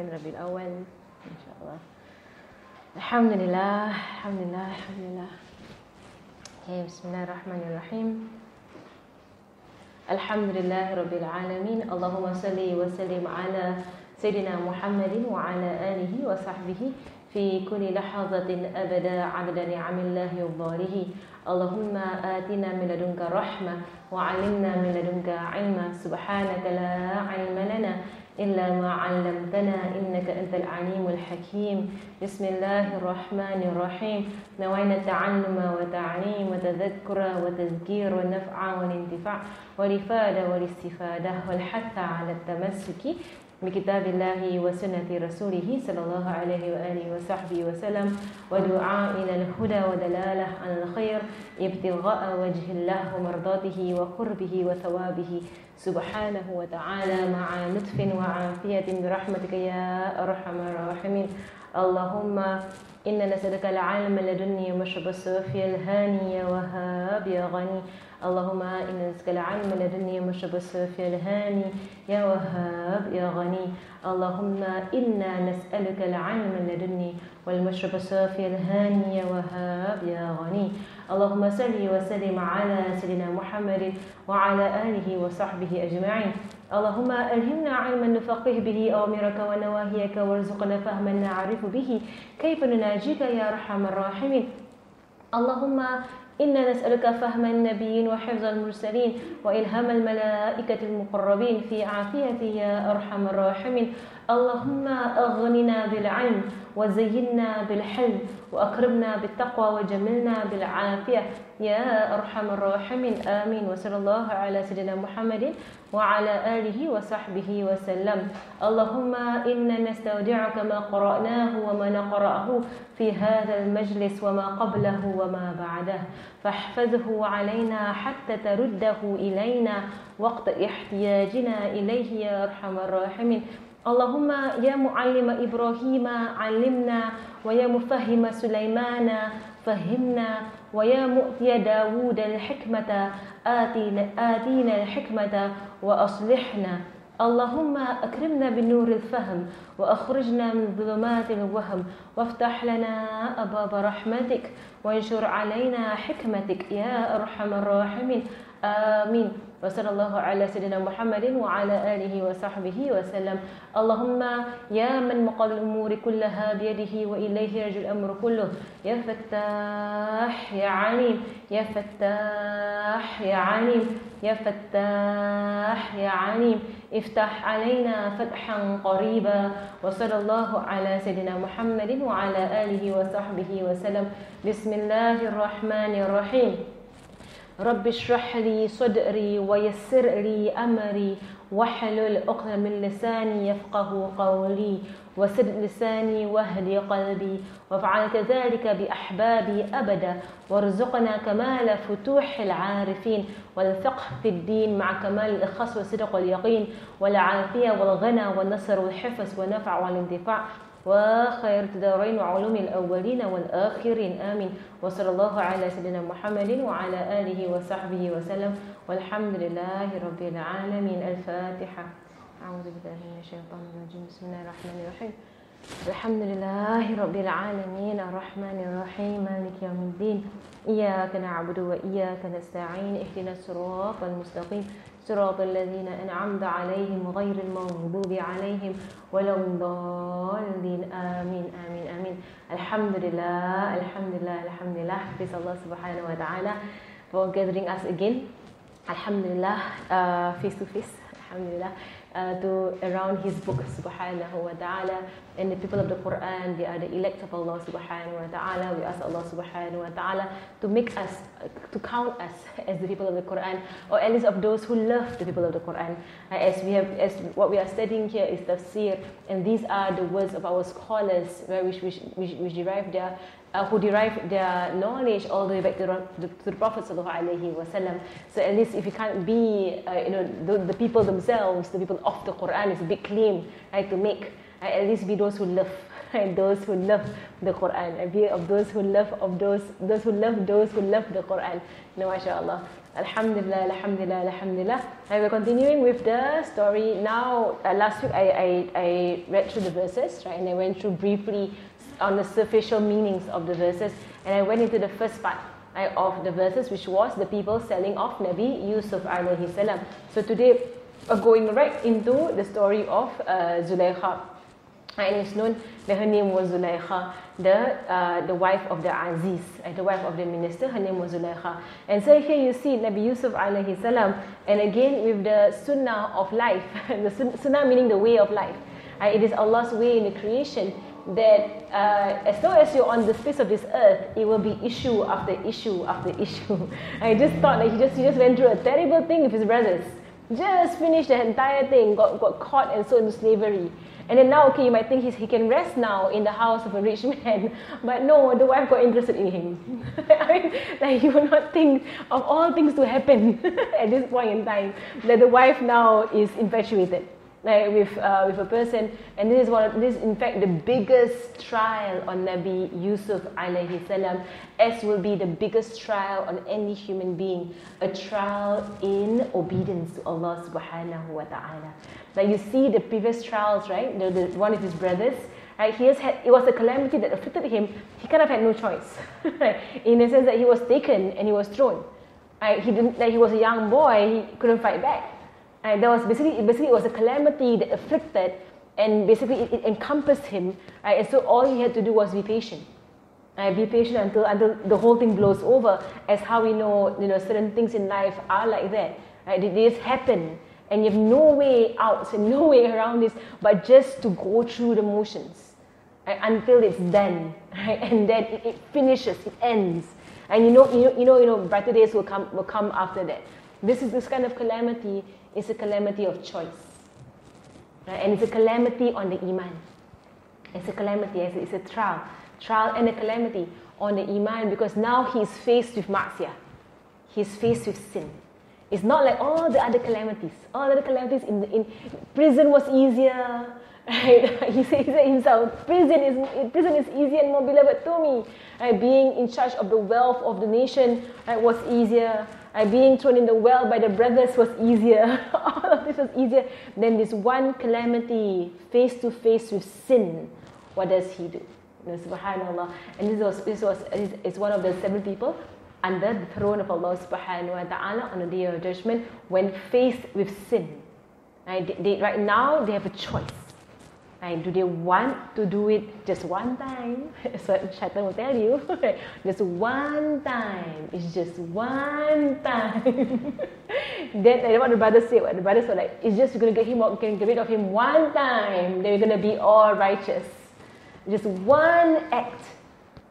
ربي الأول إن شاء الله. الحمد لله الحمد لله الحمد لله. okay, بسم الله الرحمن الرحيم الحمد لله رب العالمين. اللهم صل وسلم على سيدنا محمد وعلى آله وصحبه في كل لحظة أبدا عدد نعم الله وضاره اللهم آتنا من لدنك رحمة وعلمنا من لدنك علما. سبحانك لا علم لنا إلا ما علمتنا إنك أنت العليم الحكيم. بسم الله الرحمن الرحيم. نوينا التعلم وتعليم وتذكر وتذكير والنفع والانتفاع والإفادة والاستفادة والحث على التمسك بكتاب الله وسنة رسوله صلى الله عليه وآله وصحبه وسلم ودعاء إلى الهدى ودلالة على الخير ابتغاء وجه الله ومرضاته وقربه وثوابه. سبحانه وتعالى مع لطف وعافية برحمتك يا أرحم الراحمين. اللهم إنا نسألك العلم لدني ومشرب الصوفي الهاني وهاب يا غني. اللهم إنا نسألك العلم لدني ومشرب الصوفي الهاني يا وهاب يا غني. اللهم إنا نسألك العلم لدني والمشرب الصافي الهاني يا وهاب يا غني. اللهم صل وسلم على سيدنا محمد وعلى آله وصحبه أجمعين. اللهم ألهمنا علما نفقه به أوامرك ونواهيك وارزقنا فهما نعرف به كيف نناجيك يا أرحم الراحمين. اللهم إنا نسألك فهم النبيين وحفظ المرسلين وإلهام الملائكة المقربين في عافية يا أرحم الراحمين. اللهم أغننا بالعلم وزينا بالحلم وأكرمنا بالتقوى وجملنا بالعافية. يا أرحم الراحمين. آمين. وصلى الله على سيدنا محمد وعلى آله وصحبه وسلم. اللهم إنا نستودعك ما قرأناه وما نقرأه في هذا المجلس وما قبله وما بعده. فاحفظه علينا حتى ترده إلينا وقت احتياجنا إليه يا أرحم الراحمين. اللهم يا معلم إبراهيم علمنا ويا مفهم سليمان فهمنا ويا مؤتي داود الحكمة آتينا, آتينا الحكمة وأصلحنا اللهم أكرمنا بنور الفهم وأخرجنا من ظلمات الوهم وافتح لنا أبواب رحمتك وانشر علينا حكمتك يا أرحم الراحمين آمين وصلى الله على سيدنا محمد وعلى آله وصحبه وسلم. اللهم يا من مقال الأمور كلها بيده وإليه يرجع الأمر كله. يا فتاح يا عليم. يا فتاح يا عليم. يا فتاح يا عليم. افتح علينا فتحا قريبا. وصلى الله على سيدنا محمد وعلى آله وصحبه وسلم. بسم الله الرحمن الرحيم. رب اشرح لي صدري ويسر لي أمري واحلل عقدة من لساني يفقه قولي وسد لساني واهدي قلبي وافعل كذلك بأحبابي أبدا وارزقنا كمال فتوح العارفين والفقه في الدين مع كمال الإخلاص والصدق واليقين والعافية والغنى والنصر والحفظ والنفع والانتفاع وخير الدارين وعلوم الأولين والآخرين. آمين. وصلى الله على سيدنا محمد وعلى آله وصحبه وسلم. والحمد لله رب العالمين. الفاتحة. أعوذ بالله من الشيطان الرجيم. بسم الله الرحمن الرحيم. الحمد لله رب العالمين. الرحمن الرحيم. مالك يوم الدين. إياك نعبد وإياك نستعين. اهدنا الصراط المستقيم. صراط الذين أنعمت عليهم غير المغضوب عليهم ولا الضالين. آمين آمين آمين. الحمد لله الحمد لله الحمد لله. حفظ الله سبحانه وتعالى for gathering us again. الحمد لله uh, face to face. الحمد لله. Uh, to around his book subhanahu wa ta'ala. And the people of the Quran they are the elect of Allah subhanahu wa ta'ala. We ask Allah subhanahu wa ta'ala to make us to count us as the people of the Quran or at least of those who love the people of the Quran. Uh, as we have as what we are studying here is tafsir and these are the words of our scholars where which which, which, which derive their uh, who derive their knowledge all the way back to the, to the Prophet wasallam. So at least if you can't be, uh, you know, the, the, people themselves, the people of the Quran, is a big claim right, to make. Right, at least be those who love, right, those who love the Quran, and be of those who love of those those who love those who love the Quran. You know, mashallah. Alhamdulillah, Alhamdulillah, Alhamdulillah. And we're continuing with the story. Now, uh, last week I, I, I read through the verses, right? And I went through briefly on the superficial meanings of the verses. And I went into the first part of the verses, which was the people selling off Nabi Yusuf alayhi salam. So today, we're going right into the story of uh, Zulaikha. And it's known that her name was Zulaikha, the, uh, the wife of the Aziz, uh, the wife of the minister, her name was Zulaikha. And so here you see Nabi Yusuf alayhi salam, and again with the sunnah of life, the sunnah meaning the way of life. Uh, it is Allah's way in the creation that uh, as long as you're on the face of this earth, it will be issue after issue after issue. I just thought that he just, he just went through a terrible thing with his brothers. Just finished the entire thing, got, got caught and sold into slavery. And then now, okay, you might think he's, he can rest now in the house of a rich man. But no, the wife got interested in him. I mean, like you will not think of all things to happen at this point in time. That the wife now is infatuated with uh, with a person, and this is one. This is in fact the biggest trial on Nabi Yusuf alayhi salam, as will be the biggest trial on any human being, a trial in obedience to Allah subhanahu wa taala. Like you see the previous trials, right? The, the one of his brothers. Right, he has had, it was a calamity that afflicted him. He kind of had no choice, in the sense that he was taken and he was thrown. Right, he didn't. Like he was a young boy, he couldn't fight back. And there was basically, basically it was a calamity that afflicted and basically it, it encompassed him. Right? And so all he had to do was be patient. Be patient until, until the whole thing blows over, as how we know, you know certain things in life are like that. Right? They just happen, and you have no way out and no way around this, but just to go through the motions right? until it's done, right? and then it, it finishes, it ends, and you know, you know, you know, you know, brighter days will come, will come after that. This is this kind of calamity is a calamity of choice. Right? And it's a calamity on the Iman. It's a calamity, it's a trial. Trial and a calamity on the Iman because now he's faced with maksiyah. He's faced with sin. It's not like all the other calamities. All the other calamities in, in prison was easier. Right? he says it himself. Prison is prison is easier and more beloved to me. Right? Being in charge of the wealth of the nation right, was easier. Uh, being thrown in the well by the brothers was easier. All of this was easier than this one calamity, face to face with sin. What does he do? You know, subhanallah. And this was this was is one of the seven people under the throne of Allah subhanahu wa ta'ala on the day of judgment when faced with sin. Right, they, right now they have a choice. And do they want to do it just one time? so Shaitan will tell you, just one time. It's just one time. then what the brothers say, what the brothers were like, it's just gonna get him get rid of him one time. Then you're gonna be all righteous. Just one act.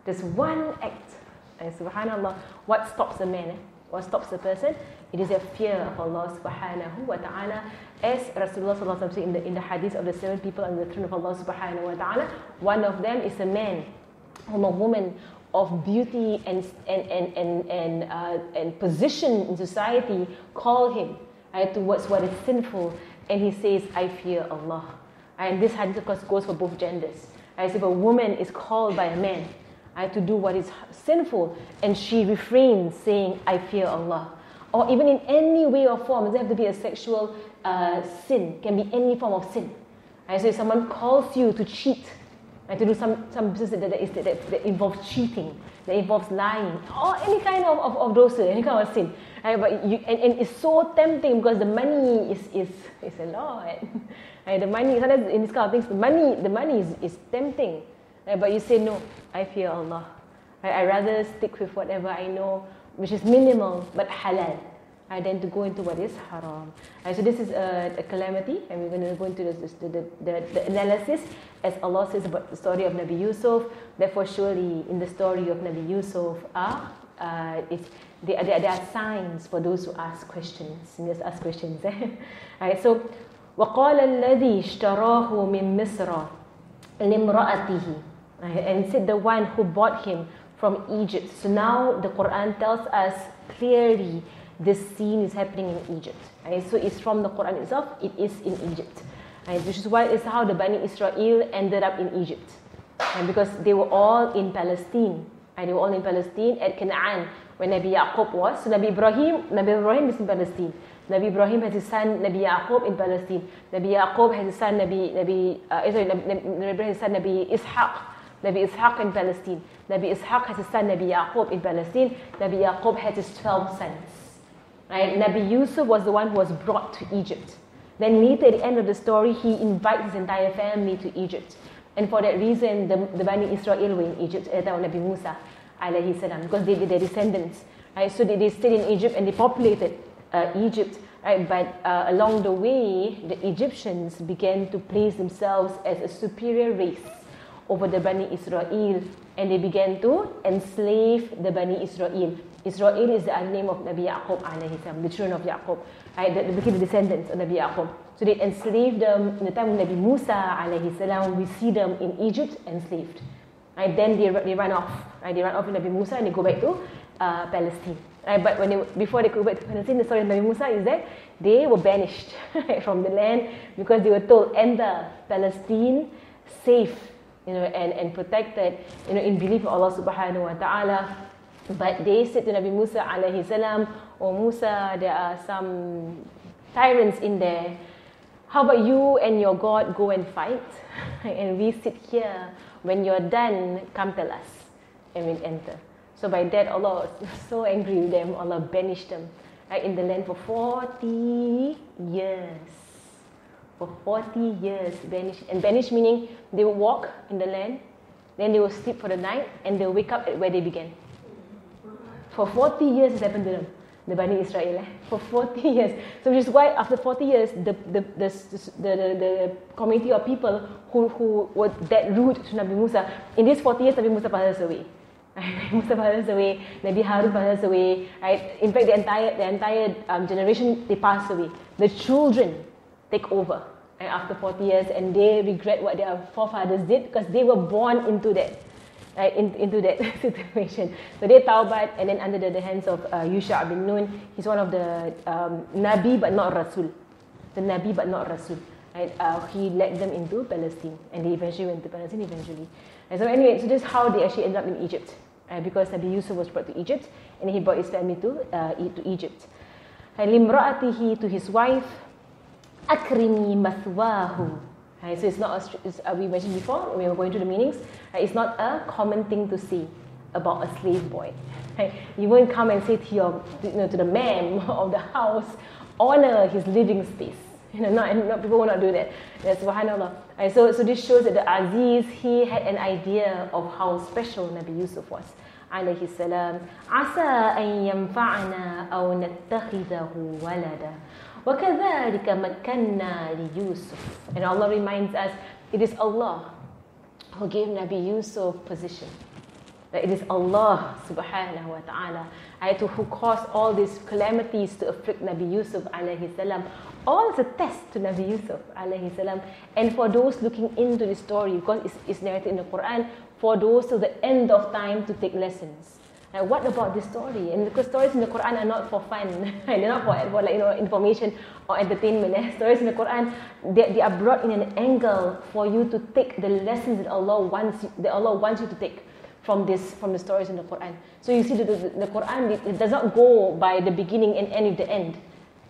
Just one act. And subhanAllah, what stops a man? Eh? What stops a person? It is a fear of Allah subhanahu wa ta'ala. As Rasulullah sallallahu in the, in the hadith of the seven people on the throne of Allah subhanahu wa ta'ala, one of them is a man or a woman of beauty and, and, and, and, and, uh, and position in society call him right, towards what is sinful and he says, I fear Allah. And this hadith of course goes for both genders. As if a woman is called by a man right, to do what is sinful and she refrains saying, I fear Allah or even in any way or form. It doesn't have to be a sexual uh, sin. It can be any form of sin. Right? So if someone calls you to cheat, right, to do some, some business that, that, is, that, that, involves cheating, that involves lying, or any kind of, of, of those, any kind of sin. Right? But you, and, and it's so tempting because the money is, is, is a lot. Right? The money, sometimes in this kind of things, the money, the money is, is tempting. Right? But you say, no, I fear Allah. Right? I rather stick with whatever I know which is minimal but halal, and then to go into what is haram. And so this is a, a calamity, and we're going to go into this, the, the, the, the, analysis as Allah says about the story of Nabi Yusuf. Therefore, surely in the story of Nabi Yusuf are uh, it's, there, there, there are signs for those who ask questions. And just ask questions. Alright, so وقال الذي اشتراه من مصر لامرأته and said the one who bought him from Egypt. So now the Quran tells us clearly this scene is happening in Egypt. Right? So it's from the Quran itself, it is in Egypt. Right? Which is why it's how the Bani Israel ended up in Egypt. Right? Because they were all in Palestine. Right? They were all in Palestine at Canaan, when Nabi Yaqub was. So Nabi Ibrahim, Nabi Ibrahim is in Palestine. Nabi Ibrahim has his son Nabi Yaqub in Palestine. Nabi Yaqub has his son Nabi Nabi uh, sorry, Nabi, Nabi his son Nabi Ishaq. Nabi Ishaq in Palestine. Nabi Ishaq has his son Nabi Yaqub in Palestine. Nabi Yaqub had his 12 sons. Right? Nabi Yusuf was the one who was brought to Egypt. Then later at the end of the story, he invites his entire family to Egypt. And for that reason, the, the Bani Israel were in Egypt at the Nabi Musa salam, because they, they're descendants. Right? So they, they stayed in Egypt and they populated uh, Egypt. Right? But uh, along the way, the Egyptians began to place themselves as a superior race over the Bani Israel and they began to enslave the Bani Israel. Israel is the name of Nabi Yaqub alayhi salam, the children of Yaqub. Right? Became the descendants of Nabi Yaqub. So they enslaved them in the time of Nabi Musa alayhi salam. We see them in Egypt enslaved. Right? Then they, they run off. Right? They run off with Nabi Musa and they go back to uh, Palestine. Right? But when they, before they go back to Palestine, the story of Nabi Musa is that they were banished from the land because they were told, enter Palestine safe you know, and, and protected you know, in belief of Allah subhanahu wa ta'ala. But they said to Nabi Musa alayhi salam, Oh Musa, there are some tyrants in there. How about you and your God go and fight? and we sit here. When you're done, come tell us. And we'll enter. So by that, Allah was so angry with them. Allah banished them right, in the land for 40 years. For 40 years, banished. And banished meaning they would walk in the land, then they will sleep for the night, and they'll wake up at where they began. For 40 years, it happened to them the Bani Israel eh, for 40 years. So which is why after 40 years, the, the, the, the, the, community of people who, who were that rude to Nabi Musa, in these 40 years, Nabi Musa passes away. Musa passes away, Nabi Harun passes away, right? In fact, the entire, the entire um, generation, they pass away. The children take over right, after 40 years and they regret what their forefathers did because they were born into that right, in, into that situation. So they taubat and then under the, the hands of uh, Yusha bin Nun, he's one of the um, Nabi but not Rasul. The Nabi but not Rasul. Right? Uh, he led them into Palestine and they eventually went to Palestine eventually. And so anyway, so this is how they actually ended up in Egypt. Right? Because Nabi Yusuf was brought to Egypt and he brought his family to, uh, to Egypt. And limra'atihi to his wife, akrimi mathwahu. Right, so it's not, a, it's, uh, we mentioned before, we were going through the meanings, right, it's not a common thing to say about a slave boy. Right? You won't come and say to, your, you know, to the man of the house, honor his living space. You know, not, not, people will not do that. That's subhanAllah. Right, so, so this shows that the Aziz, he had an idea of how special Nabi Yusuf was. عليه السلام عسى أن ينفعنا أو نتخذه ولدا وَكَذَلِكَ مَكَّنَّا لِيُوسُف And Allah reminds us, it is Allah who gave Nabi Yusuf position. That it is Allah subhanahu wa ta'ala who caused all these calamities to afflict Nabi Yusuf alayhi salam. All is a test to Nabi Yusuf alayhi salam. And for those looking into the story, because it's, it's narrated in the Quran, for those to the end of time to take lessons. Like, what about this story? And because stories in the Quran are not for fun, they're not for, for like you know information or entertainment. Eh? Stories in the Quran, they, they are brought in an angle for you to take the lessons that Allah wants you, that Allah wants you to take from this from the stories in the Quran. So you see, the, the, the Quran it, it does not go by the beginning and end with the end.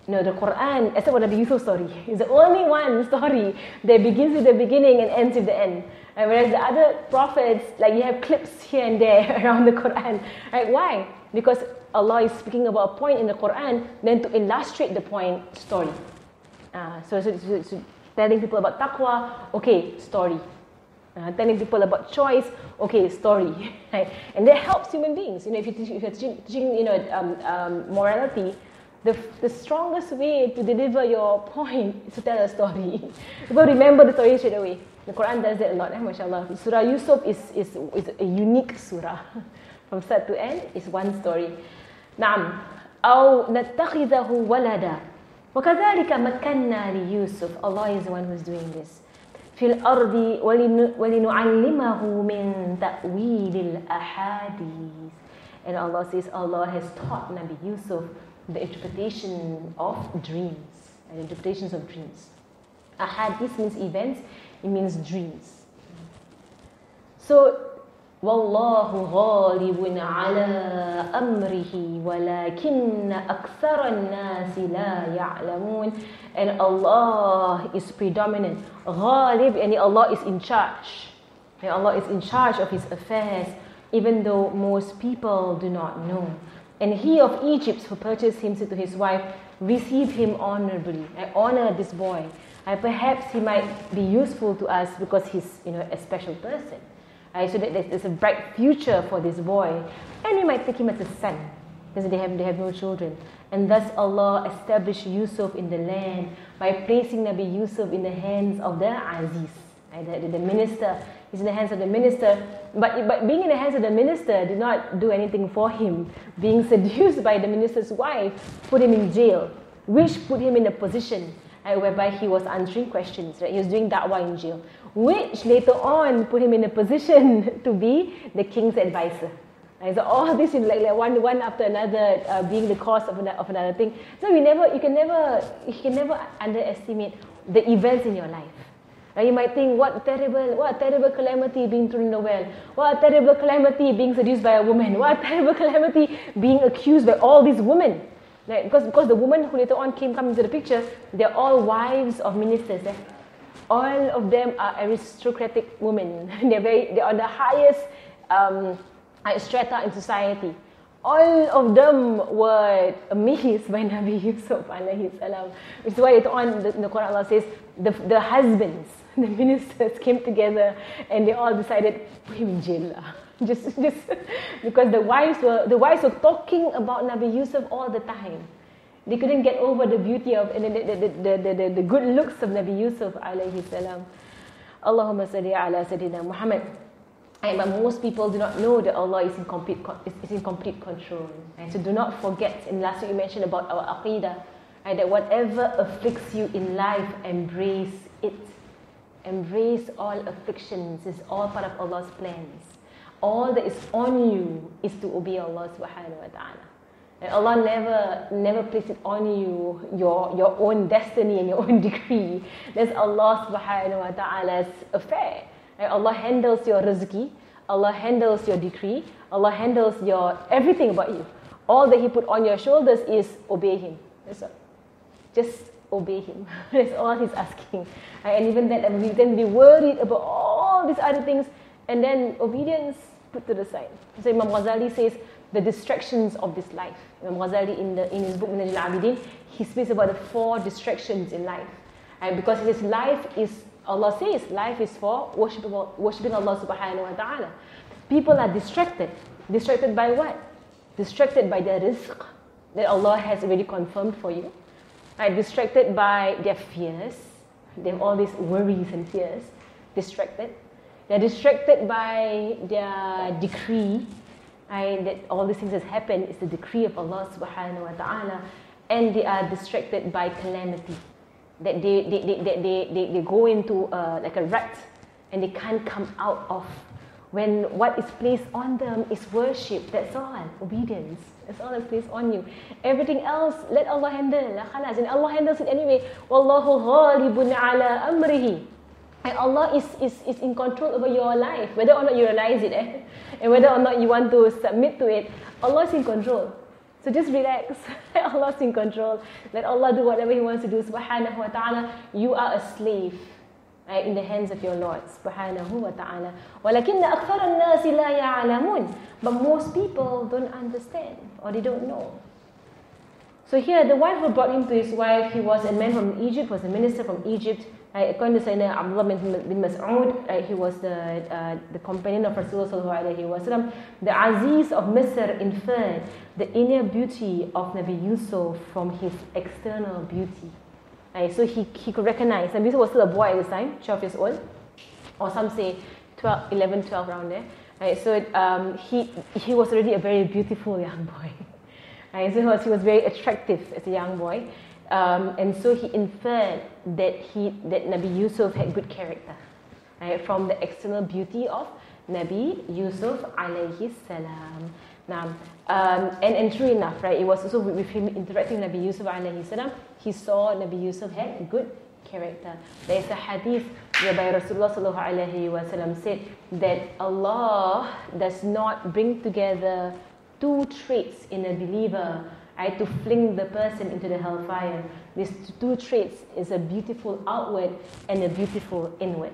No, the Quran, except for the Yusuf story, is the only one story that begins with the beginning and ends with the end. And whereas the other prophets, like you have clips here and there around the Quran. Right? Why? Because Allah is speaking about a point in the Quran, then to illustrate the point, story. Uh, so, so, so, so, telling people about taqwa, okay, story. Uh, telling people about choice, okay, story. Right? And that helps human beings. You know, if, you teach, if you're teaching, teaching you know, um, um, morality, the, the strongest way to deliver your point is to tell a story. People remember the story straight away. The Quran does that a lot, eh, mashallah. Surah Yusuf is, is, is a unique surah. From start to end, is one story. نعم أو نتخذه ولدا وكذلك مكنا ليوسف Allah is the one who's doing this في الأرض ولنعلمه من تأويل الأحاديث And Allah says Allah has taught Nabi Yusuf the interpretation of dreams and interpretations of dreams. Ahadith means events, it means dreams. So والله غالب على أمره ولكن أكثر الناس لا يعلمون and Allah is predominant غالب يعني Allah is in charge and Allah is in charge of his affairs even though most people do not know and he of Egypt who purchased him said to his wife received him honorably I honor this boy and perhaps he might be useful to us because he's you know a special person uh, so that there's, a bright future for this boy. And we might take him as a son because they have, they have no children. And thus Allah established Yusuf in the land by placing Nabi Yusuf in the hands of the Aziz, right? the, the, minister. He's in the hands of the minister. But, but being in the hands of the minister did not do anything for him. Being seduced by the minister's wife put him in jail, which put him in a position uh, whereby he was answering questions. Right? He was doing da'wah in jail which later on put him in a position to be the king's advisor. And so all this is like, like one, one after another uh, being the cause of, of another thing. So we never, you can never, you can never underestimate the events in your life. Now you might think, what terrible, what terrible calamity being thrown in the well. What terrible calamity being seduced by a woman. What terrible calamity being accused by all these women. Right? Because, because the women who later on came come into the picture, they're all wives of ministers. Eh? all of them are aristocratic women. they're very, they are the highest um, strata in society. All of them were amazed by Nabi Yusuf alayhi salam. Which is why later on the, the Quran Allah says the, the husbands, the ministers came together and they all decided put him in jail. just, just because the wives were the wives were talking about Nabi Yusuf all the time. They couldn't get over the beauty of and the, the, the, the, the, the good looks of Nabi Yusuf alayhi salam. Allahumma salli ala Sayyidina Muhammad. And but most people do not know that Allah is in complete, is in complete control. And so do not forget, and last week you mentioned about our aqidah, right, that whatever afflicts you in life, embrace it. Embrace all afflictions, it's all part of Allah's plans. All that is on you is to obey Allah subhanahu wa ta'ala. And Allah never, never placed it on you, your, your own destiny and your own decree. That's Allah subhanahu wa ta'ala's affair. And Allah handles your rizqi, Allah handles your decree, Allah handles your everything about you. All that He put on your shoulders is obey Him. That's all. Just obey Him. That's all He's asking. And even then, we then be worried about all these other things, and then obedience put to the side. So Imam Ghazali says, the distractions of this life. Imam Ghazali, in, the, in his book Minhaj al-Abidin, he speaks about the four distractions in life. And because his life is, Allah says, life is for worshiping, worshiping Allah subhanahu wa ta'ala. People are distracted. Distracted by what? Distracted by their rizq that Allah has already confirmed for you. Right? Distracted by their fears. They have all these worries and fears. Distracted. They're distracted by their decree and that all these things has happened is the decree of Allah subhanahu wa ta'ala and they are distracted by calamity that they, they, they, they, they, they, they go into uh, like a rut and they can't come out of when what is placed on them is worship that's all obedience that's all that's placed on you everything else let Allah handle and Allah handles it anyway wallahu ghalibun ala amrihi and Allah is, is, is in control over your life, whether or not you realize it, eh? and whether or not you want to submit to it. Allah is in control. So just relax. Allah is in control. Let Allah do whatever He wants to do. Subhanahu wa ta'ala. You are a slave in the hands of your Lord. Subhanahu wa ta'ala. وَلَكِنَّ أَكْثَرَ النَّاسِ لَا يَعْلَمُونَ But most people don't understand or they don't know. So here, the one who brought him to his wife, he was a man from Egypt, was a minister from Egypt. Uh, according to Sayyidina Abdullah bin, bin Mas'ud, uh, he was the, uh, the companion of Rasulullah sallallahu The Aziz of Misr inferred the inner beauty of Nabi Yusuf from his external beauty. Uh, so he, he could recognize, Nabi Yusuf was still a boy at this time, 12 years old, or some say 12, 11, 12 around there. Uh, so um, he, he was already a very beautiful young boy. Right? So he was, he was very attractive as a young boy. Um, and so he inferred that, he, that Nabi Yusuf had good character right? from the external beauty of Nabi Yusuf alayhi salam. Now, um, and, and true enough, right, it was also with, with him interacting with Nabi Yusuf alayhi salam, he saw Nabi Yusuf had good character. There is a hadith whereby Rasulullah said that Allah does not bring together two traits in a believer right, to fling the person into the hellfire. These two traits is a beautiful outward and a beautiful inward.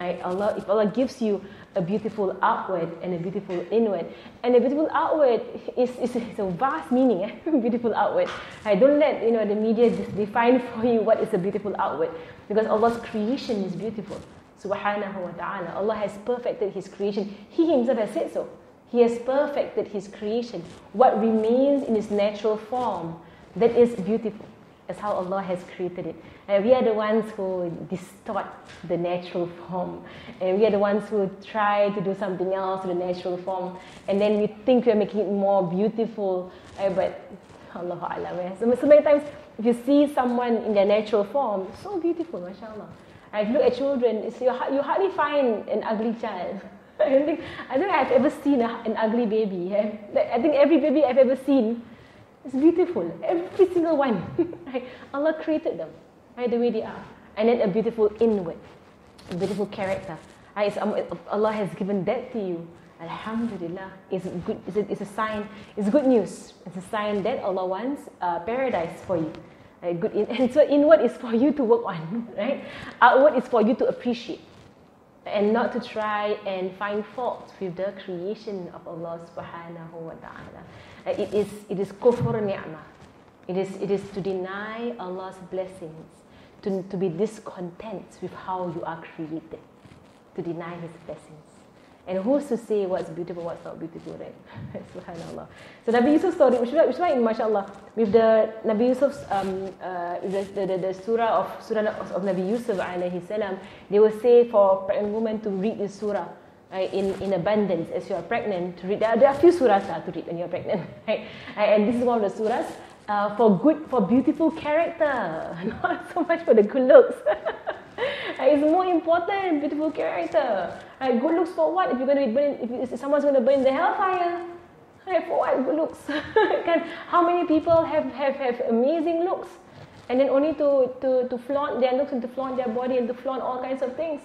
Right? Allah, if Allah gives you a beautiful outward and a beautiful inward, and a beautiful outward is, is, is a vast meaning. Eh? beautiful outward. Right? Don't let you know the media define for you what is a beautiful outward, because Allah's creation is beautiful. Subhanahu wa taala. Allah has perfected His creation. He Himself has said so. He has perfected His creation. What remains in its natural form that is beautiful. That's how Allah has created it. And we are the ones who distort the natural form. And we are the ones who try to do something else to the natural form. And then we think we're making it more beautiful. Uh, but Allah Alam. Eh? So, so many times, if you see someone in their natural form, so beautiful, mashallah. And if you look at children, you, you hardly find an ugly child. I don't think, I don't think I've ever seen a, an ugly baby. Eh? I think every baby I've ever seen it's beautiful. Every single one. right? Allah created them right, the way they are. And then a beautiful inward, a beautiful character. Right? Um, Allah has given that to you. Alhamdulillah. It's, good, it's, a, it's a sign, it's good news. It's a sign that Allah wants uh, paradise for you. Right? Good in, and so inward is for you to work on, right? Outward is for you to appreciate and not to try and find fault with the creation of Allah subhanahu wa ta'ala. Uh, it is, it is kufr ni'mah. It is, it is to deny Allah's blessings, to, to be discontent with how you are created, to deny His blessings. And who's to say what's beautiful, what's not beautiful, right? Subhanallah. So Nabi Yusuf's story, which is why, mashallah, with the Nabi Yusuf's, um, uh, the, the, the, the surah of surah of Nabi Yusuf alayhi salam, they will say for pregnant women to read this surah. Right, in, in abundance as you are pregnant to read. There are, there are a few surahs uh, to read when you're pregnant, right? And this is one of the surahs uh, for good, for beautiful character, not so much for the good looks. it's more important, beautiful character. Right, good looks for what? If you're going to be burn, if someone's going to burn the hellfire, right, for what? Good looks. Can, how many people have, have, have amazing looks? And then only to, to, to flaunt their looks and to flaunt their body and to flaunt all kinds of things.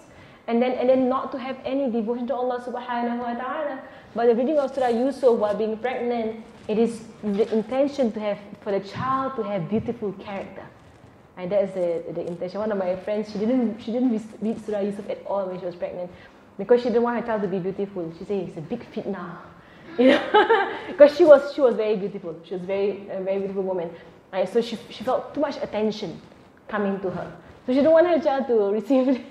And then, and then not to have any devotion to Allah subhanahu wa ta'ala. But the reading of Surah Yusuf while being pregnant, it is the intention to have, for the child to have beautiful character. And that is the, the intention. One of my friends, she didn't, she didn't read Surah Yusuf at all when she was pregnant because she didn't want her child to be beautiful. She said it's a big fitna. You know? because she was, she was very beautiful. She was very, a very beautiful woman. Right? So she, she felt too much attention coming to her. So she didn't want her child to receive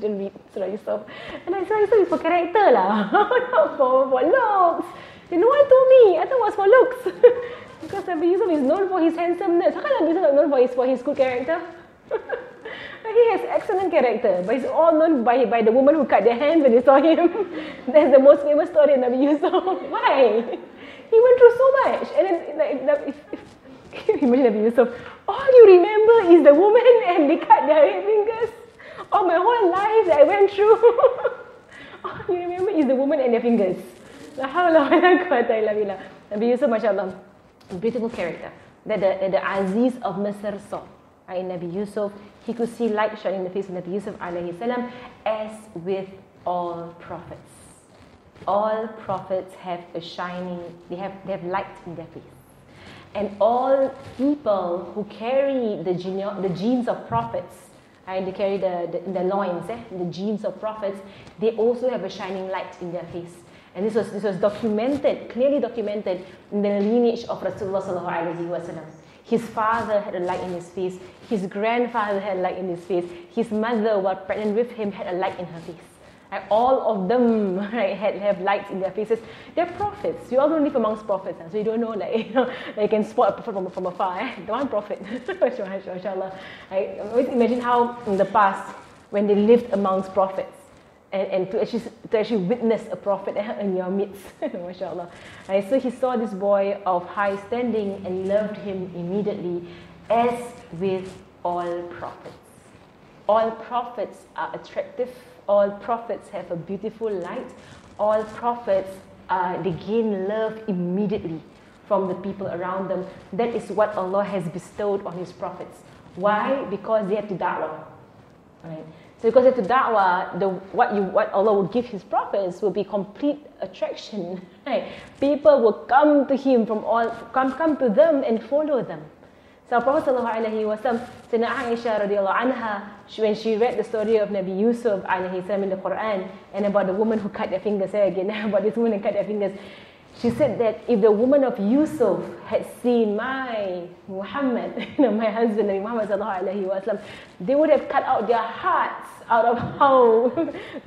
didn't read Surah Yusuf. And I said, Yusuf is for character lah, not for, for looks. And no one told me. I thought was for looks. Because Nabi Yusuf is known for his handsomeness. How can Nabi Yusuf not known for his, for his good character? he has excellent character, but he's all known by, by the woman who cut their hands when they saw him. That's the most famous story of Nabi Yusuf. Why? He went through so much. And then, like, if, if, if imagine Nabi Yusuf, all you remember is the woman and they cut their fingers. All my whole life that I went through, all oh, you remember is the woman and their fingers. La hawla wa la quwwata illa billah. Nabi Yusuf, mashallah beautiful character that the, that the Aziz of Misr saw. Right, Nabi Yusuf, he could see light shining in the face of Nabi Yusuf alayhi salam, as with all prophets. All prophets have a shining, they have, they have light in their face. And all people who carry the, gene, the genes of prophets, right, they carry the, the, the loins, eh, the genes of prophets, they also have a shining light in their face. And this was, this was documented, clearly documented in the lineage of Rasulullah. His father had a light in his face. His grandfather had a light in his face. His mother, while pregnant with him, had a light in her face. Right? All of them right, had have lights in their faces. They're prophets. You all don't live amongst prophets, so you don't know like you know like you can spot a prophet from, from afar. Eh? The one prophet, mashallah. Right? Imagine how in the past when they lived amongst prophets, and, and to, actually, to actually witness a prophet in your midst. MashaAllah. Right, so he saw this boy of high standing and loved him immediately, as with all prophets. All prophets are attractive, all prophets have a beautiful light, all prophets uh, they gain love immediately from the people around them. That is what Allah has bestowed on His prophets. Why? Because they have to da'wah. Right? So because to da'wah, the, what, you, what Allah would give His prophets will be complete attraction. Right? People will come to Him from all, come, come to them and follow them. So Prophet Sayyidina Aisha anha, when she read the story of Nabi Yusuf alayhi in the Quran and about the woman who cut their fingers, say again, about this woman who cut their fingers, she said that if the woman of Yusuf had seen my Muhammad, you know, my husband, Nabi Muhammad wasallam, they would have cut out their hearts out of how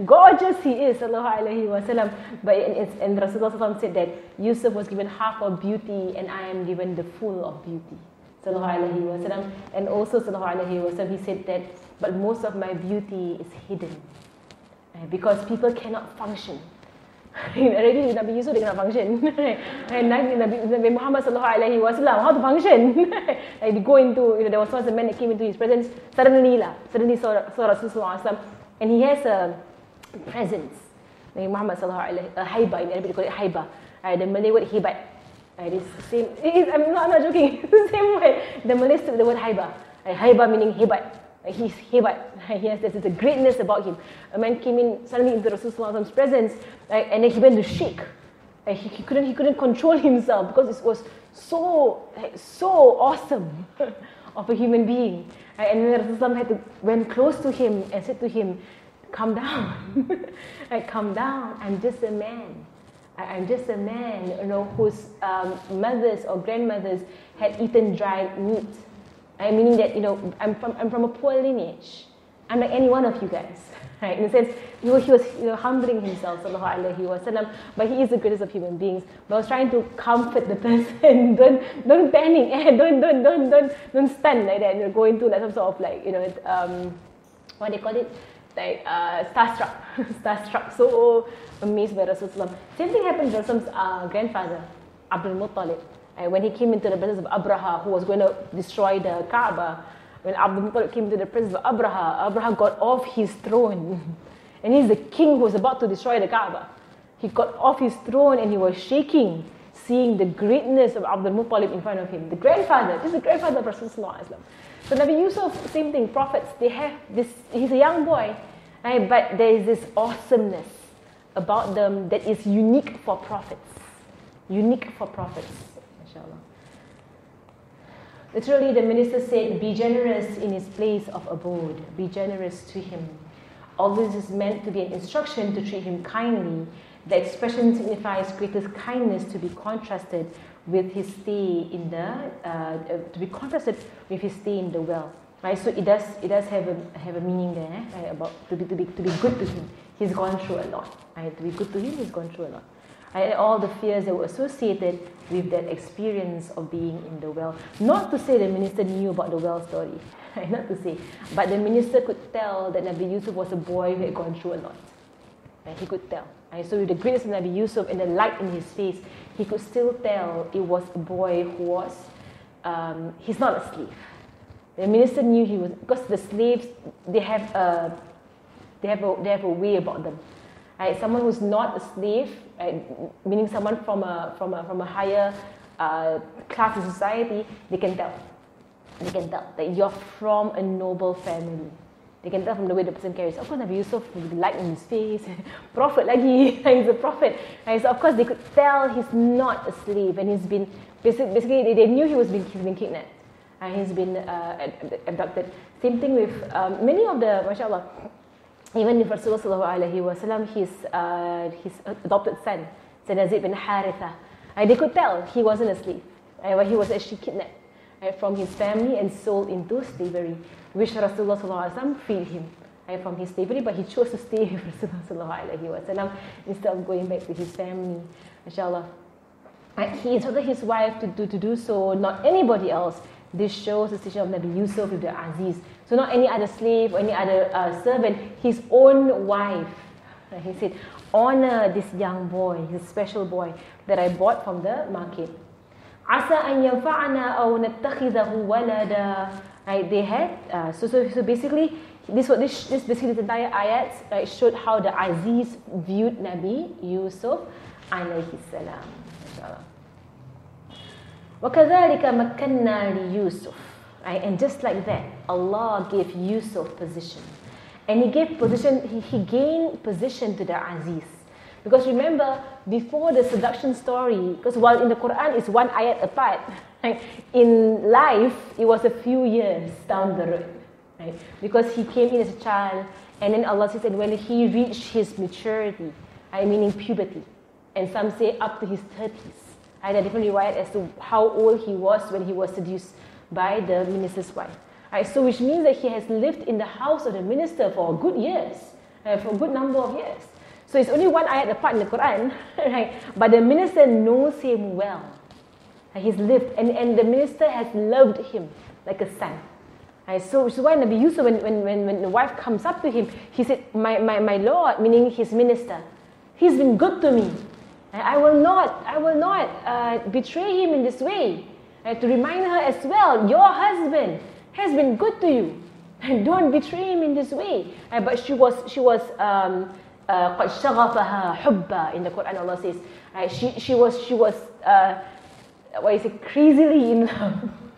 gorgeous he is, wasallam. But and, and Rasulullah said that Yusuf was given half of beauty and I am given the full of beauty wasallam. And also wasallam, he said that, but most of my beauty is hidden eh, because people cannot function. Already Nabi Yusuf kena function. and Nabi, Nabi, Muhammad wasallam how to function. like they go into, you know, there was once a man that came into his presence, suddenly lah, suddenly saw, saw Rasulullah and he has a presence. Nabi Muhammad sallallahu alaihi a haiba, in Arabic they call it haiba. Uh, the Malay word hibat, it is same. It is, I'm not, I'm not joking. It's the same word. The Malays took the word haiba. Haiba meaning hibat. Uh, he's hibat. He has this, a greatness about him. A man came in suddenly into Rasulullah's presence, and then he went to shake. He, he, couldn't, he couldn't control himself because it was so, so awesome of a human being. And then Rasulullah had to went close to him and said to him, "Calm down, like, calm down. I'm just a man." I'm just a man, you know, whose um, mothers or grandmothers had eaten dried meat. I mean that, you know, I'm from, I'm from a poor lineage. I'm like any one of you guys. Right? In a sense, he was, he was you know, humbling himself, sallallahu wasallam, but he is the greatest of human beings. But I was trying to comfort the person. don't, don't panic. don't, don't, don't, don't, don't stun like that. You're going to like some sort of like, you know, um, what do they call it? Like uh, starstruck. starstruck. So amazed by Rasulullah. Same thing happened to Rasul's uh, grandfather, Abdul Muttalib. And when he came into the presence of Abraha, who was going to destroy the Kaaba, when Abdul Muttalib came to the presence of Abraha, Abraha got off his throne. and he's the king who was about to destroy the Kaaba. He got off his throne and he was shaking, seeing the greatness of Abdul Muttalib in front of him. The grandfather, this is the grandfather of Rasulullah. So Nabi Yusuf, same thing, prophets, they have this, he's a young boy, right? but there is this awesomeness about them that is unique for prophets. Unique for prophets, inshallah. Literally, the minister said, Be generous in his place of abode, be generous to him. All this is meant to be an instruction to treat him kindly. The expression signifies greatest kindness to be contrasted with his stay in the, uh, to be contrasted with his stay in the well. Right, so it does, it does have a, have a meaning there, right, about to be, to, be, to be good to him. He's gone through a lot. Right? To be good to him, he's gone through a lot. Right? all the fears that were associated with that experience of being in the well. Not to say the minister knew about the well story, not to say, but the minister could tell that Nabi Yusuf was a boy who had gone through a lot. Right? He could tell. Right? So with the greatness of Nabi Yusuf and the light in his face, he could still tell it was a boy who was, um, he's not a slave. The minister knew he was, because the slaves, they have a, they have a, they have a way about them. Right? Someone who's not a slave, right? meaning someone from a, from a, from a higher uh, class in society, they can tell. They can tell that you're from a noble family. They can tell from the way the person carries. Of course, Nabi Yusuf with light in his face, prophet lagi, he's a prophet. And so of course they could tell he's not a slave, and he's been basically, basically they, they knew he was being he's been kidnapped, and he's been uh, abducted. Same thing with um, many of the, mashallah, even if Rasulullah wasallam, his, uh, his adopted son, Yazid bin Haritha, uh, they could tell he wasn't asleep. uh, he was actually kidnapped uh, from his family and sold into slavery, which Rasulullah freed him uh, from his slavery, but he chose to stay with Rasulullah wasallam instead of going back to his family, inshallah. And he instructed his wife to do, to do so, not anybody else. This shows the situation of Nabi Yusuf with the Aziz, so not any other slave or any other uh, servant, his own wife. He said, honor this young boy, this special boy that I bought from the market. Asa an yanfa'ana aw nattakhidahu walada. Right, they had, uh, so, so, so basically, this, this, this basically this entire ayat showed how the Aziz viewed Nabi Yusuf alayhi salam. وكذلك مكنا ليوسف Right? And just like that, Allah gave Yusuf position. And he gave position, he, he gained position to the Aziz. Because remember, before the seduction story, because while in the Quran it's one ayat apart, right? in life it was a few years down the road. Right? Because he came in as a child, and then Allah says that when he reached his maturity, I meaning puberty, and some say up to his 30s. I had a different riwayat as to how old he was when he was seduced by the minister's wife. Right, so which means that he has lived in the house of the minister for good years, uh, for a good number of years. So it's only one ayat apart in the Quran, right? But the minister knows him well. He's lived, and, and the minister has loved him like a son. Right? So, so why Nabi Yusuf, when, when, when, when the wife comes up to him, he said, my, my, my Lord, meaning his minister, he's been good to me. I will not, I will not uh, betray him in this way. to remind her as well, your husband has been good to you. And don't betray him in this way. Uh, but she was, she was, um, uh, قد شغفها حبا in the Quran Allah says uh, she, she was she was uh, what is it crazily in love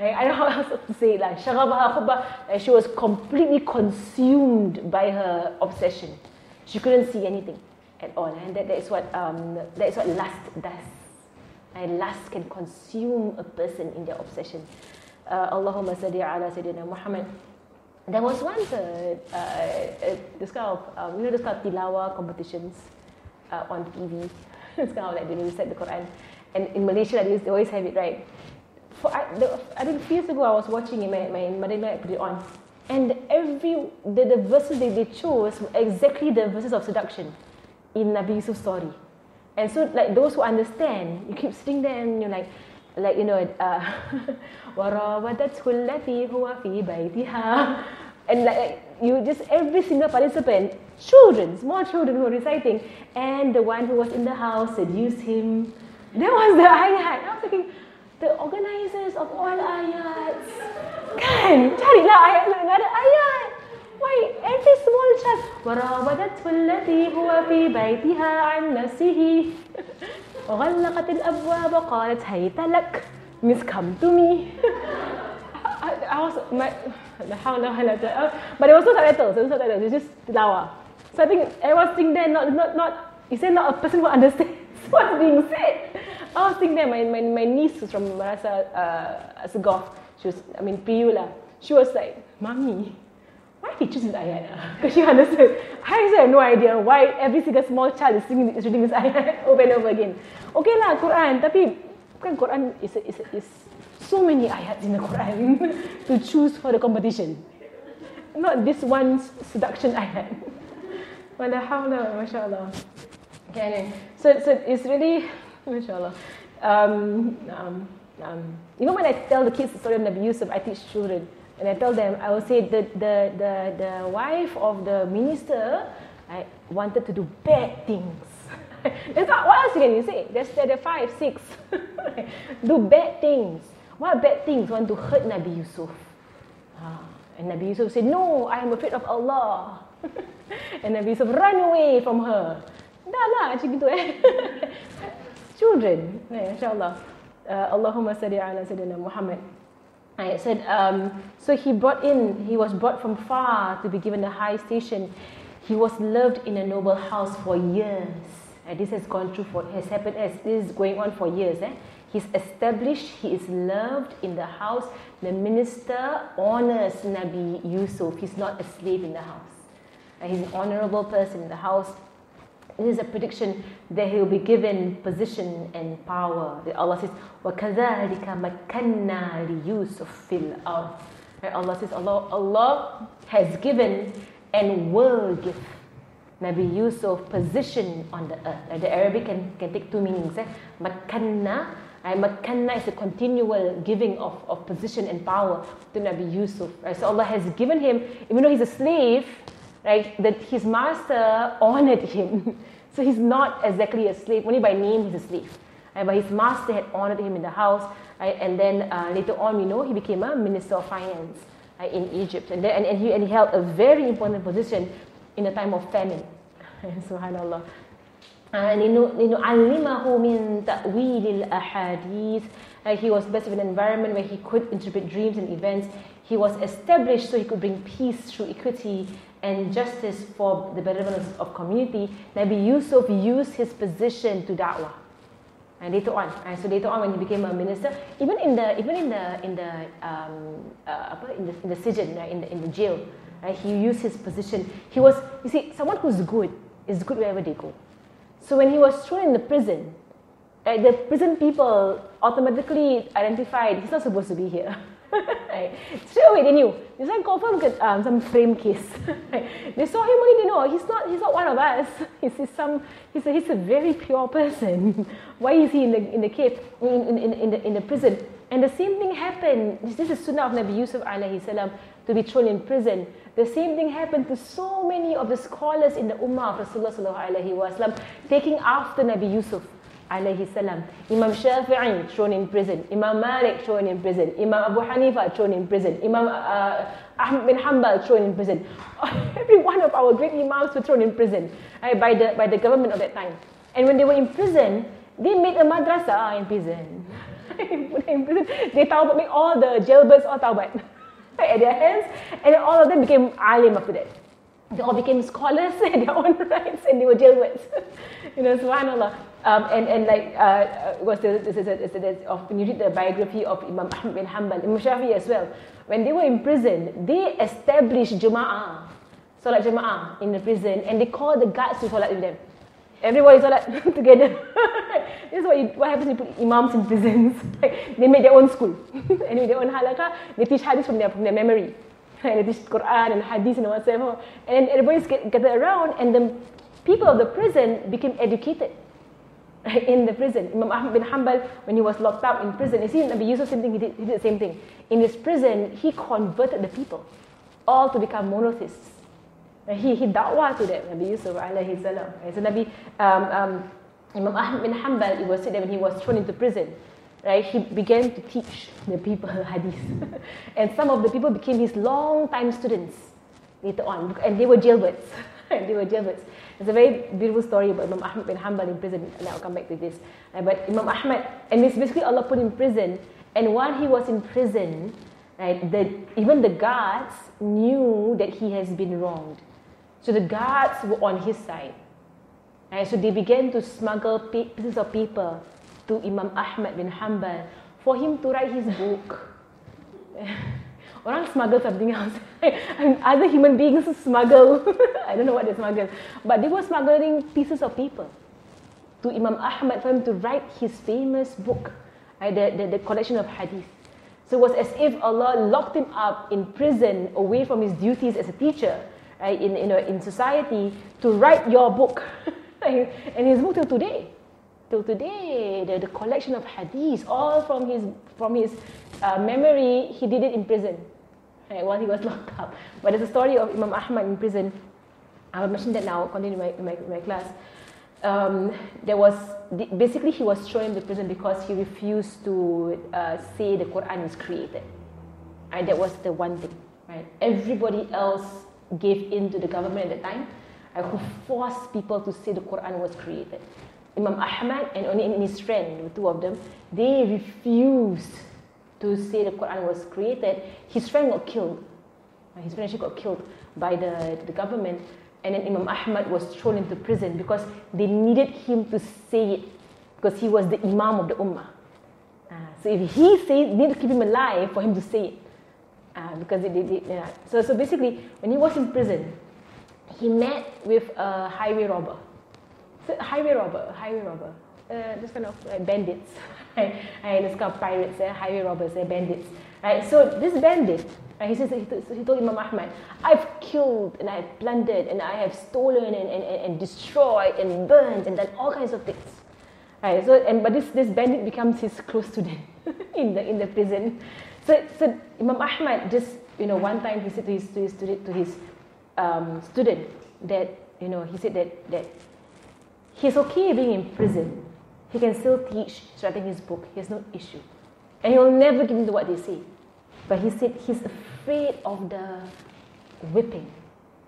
I don't know how else to say it like شغفها حبا uh, she was completely consumed by her obsession she couldn't see anything at all and that, that is what um, that is what lust does and lust can consume a person in their obsession uh, Allahumma salli ala Sayyidina Muhammad. There was once a, uh, uh, this kind of, um, you know, this kind of tilawa competitions uh, on TV. it's kind of like they recite the Quran. And in Malaysia, they always have it, right? For, I, the, I think a few years ago, I was watching it, my, my mother-in-law put it on. And every, the, the verses they, they chose were exactly the verses of seduction in Nabi Yusuf's story. And so, like, those who understand, you keep sitting there and you're like, like you know uh, وراودته التي هو في بيتها and like you just every single participant children small children who were reciting and the one who was in the house seduced him that was the ayat I was thinking the organizers of all ayats kan carilah ayat lain ada Ayat why every small child وراودته التي هو في بيتها عن نفسه وغلقت الأبواب وقالت هيت لك Miss come to me I, was my how I like that but it was no subtitles it was subtitles it's just tilawa so I think everyone sitting there not not not is there not a person who understands what's being said I was sitting there my, my, my niece was from Marasa uh, Segaf she was I mean PU lah she was like mommy why did you choose ayat? Because she understood. I have no idea why every single small child is singing is reading this ayat over and over again. Okay lah Quran, tapi kan Quran is, is, is so many ayat in the Quran to choose for the competition. Not this one seduction ayat. Wala hawla masya Allah. Okay, so, so it's really, masya Allah. Um, um, um, even when I tell the kids the story of Nabi Yusuf, I teach children. And I tell them, I will say the, the, the, the wife of the minister I wanted to do bad things. That's not, what else can you say? There's, there are five, six. do bad things. What bad things want to hurt Nabi Yusuf? Ah, and Nabi Yusuf said, No, I am afraid of Allah. and Nabi Yusuf run away from her. Dah lah, macam gitu eh. Children, eh, insyaAllah. Uh, Allahumma salli ala Sayyidina Muhammad. I said, um, so he brought in, he was brought from far to be given a high station. He was loved in a noble house for years. And this has gone through for, has happened as this is going on for years. Eh? He's established, he is loved in the house. The minister honors Nabi Yusuf. He's not a slave in the house. He's an honorable person in the house. This is a prediction that he will be given position and power. That Allah says, وَكَذَلِكَ مَكَّنَّا لِيُوسُفْ فِي الْأَرْضِ right? Allah says, Allah, Allah has given and will give Nabi Yusuf position on the earth. Right? The Arabic can, can take two meanings. Eh? Makanna, right? Makanna is a continual giving of, of position and power to Nabi Yusuf. Right? So Allah has given him, even though he's a slave, right? That his master honored him. so he's not exactly a slave. Only by name he's a slave. Right? But his master had honored him in the house. Right? And then uh, later on, we know he became a minister of finance right, in Egypt. And, then, and, and, he, and he held a very important position in the time of famine. Subhanallah. لنعلمه من تأويل الأحاديث he was blessed with an environment where he could interpret dreams and events he was established so he could bring peace through equity and justice for the betterment of community, Nabi Yusuf used his position to da'wah. And later on, and so later on when he became a minister, even in the even in the in the um, uh, in the in the sijan, right, in the in the jail, right, he used his position. He was, you see, someone who's good is good wherever they go. So when he was thrown in the prison, right, the prison people automatically identified he's not supposed to be here. right. Straight away they knew. This one confirm get um, some frame case. right. They saw him only they know he's not he's not one of us. He's, he's some he's a, he's a very pure person. Why is he in the in the cave in, in, in, the in the prison? And the same thing happened. This, is sunnah of Nabi Yusuf alayhi salam to be thrown in prison. The same thing happened to so many of the scholars in the ummah of Rasulullah sallallahu taking after Nabi Yusuf alayhi salam. Imam Shafi'i thrown in prison. Imam Malik thrown in prison. Imam Abu Hanifa thrown in prison. Imam uh, Ahmad bin Hanbal thrown in prison. Every one of our great imams were thrown in prison right, by, the, by the government of that time. And when they were in prison, they made a madrasah in prison. in prison. They taubat, made all the jailbirds all taubat at their hands, and all of them became alim after that. They all became scholars in their own rights, and they were jailbirds. you know, subhanAllah. Um, and, and like, uh, was the, this is a, this is of, when you read the biography of Imam Ahmad bin Hanbal, Imam Shafi as well, when they were in prison, they established Jum'ah, Salat Jum'ah in the prison, and they called the guards to Salat with them. Everybody Salat together. this is what, you, what happens when you put imams in prisons. they make their own school, and their own halaqah, they teach hadith from their, from their memory. and they teach Quran and hadith and whatever. And everybody's get, gathered around, and the people of the prison became educated in the prison. Imam Ahmad bin Hanbal, when he was locked up in prison, you see Nabi Yusuf, same thing, he did, he did the same thing. In his prison, he converted the people, all to become monotheists. He, he da'wah to them, Nabi Yusuf alayhi salam. So Nabi, um, um, Imam Ahmad bin Hanbal, it was said that when he was thrown into prison, right, he began to teach the people hadith. and some of the people became his long-time students later on, and they were jailbirds. they were jailbirds. It's a very beautiful story about Imam Ahmad bin Hanbal in prison, and I'll come back to this. Uh, but Imam Ahmad, and it's basically Allah put in prison, and while he was in prison, right, the, even the guards knew that he has been wronged. So the guards were on his side. Right, so they began to smuggle pieces of paper to Imam Ahmad bin Hanbal for him to write his book. Orang smuggle something else. and other human beings smuggle. I don't know what they smuggle. But they were smuggling pieces of paper to Imam Ahmad for him to write his famous book, right, the, the, the collection of hadith. So it was as if Allah locked him up in prison away from his duties as a teacher right, in, in, in society to write your book. and his book till today. Till today, the, the collection of hadiths, all from his, from his uh, memory, he did it in prison right, while he was locked up. But there's a story of Imam Ahmad in prison. I will mention that now, continue my, my, my class. Um, there was, basically he was thrown into prison because he refused to uh, say the Quran was created. Right, that was the one thing. Right? Everybody else gave in to the government at the time who forced people to say the Quran was created. Imam Ahmad and only his friend, the two of them, they refused to say the Quran was created, his friend got killed. His friend actually got killed by the, the government. And then Imam Ahmad was thrown into prison because they needed him to say it because he was the Imam of the Ummah. Uh, so if he says, they need to keep him alive for him to say it. Uh, because they, they, they, yeah. so, so basically, when he was in prison, he met with a highway robber. Highway robber, highway robber, uh, this kind of uh, bandits. right? And it's called pirates, eh? highway robbers, eh? bandits. Right? So this bandit, right, he says he told Imam Ahmad, I've killed and I've plundered and I have stolen and, and, and destroyed and burned and done all kinds of things. Right, so and but this, this bandit becomes his close student in the in the prison. So, so Imam Ahmad just you know one time he said to his to his student to his um, student that you know he said that that he's okay being in prison he can still teach, writing his book. He has no issue. And he'll never give in to what they say. But he said he's afraid of the whipping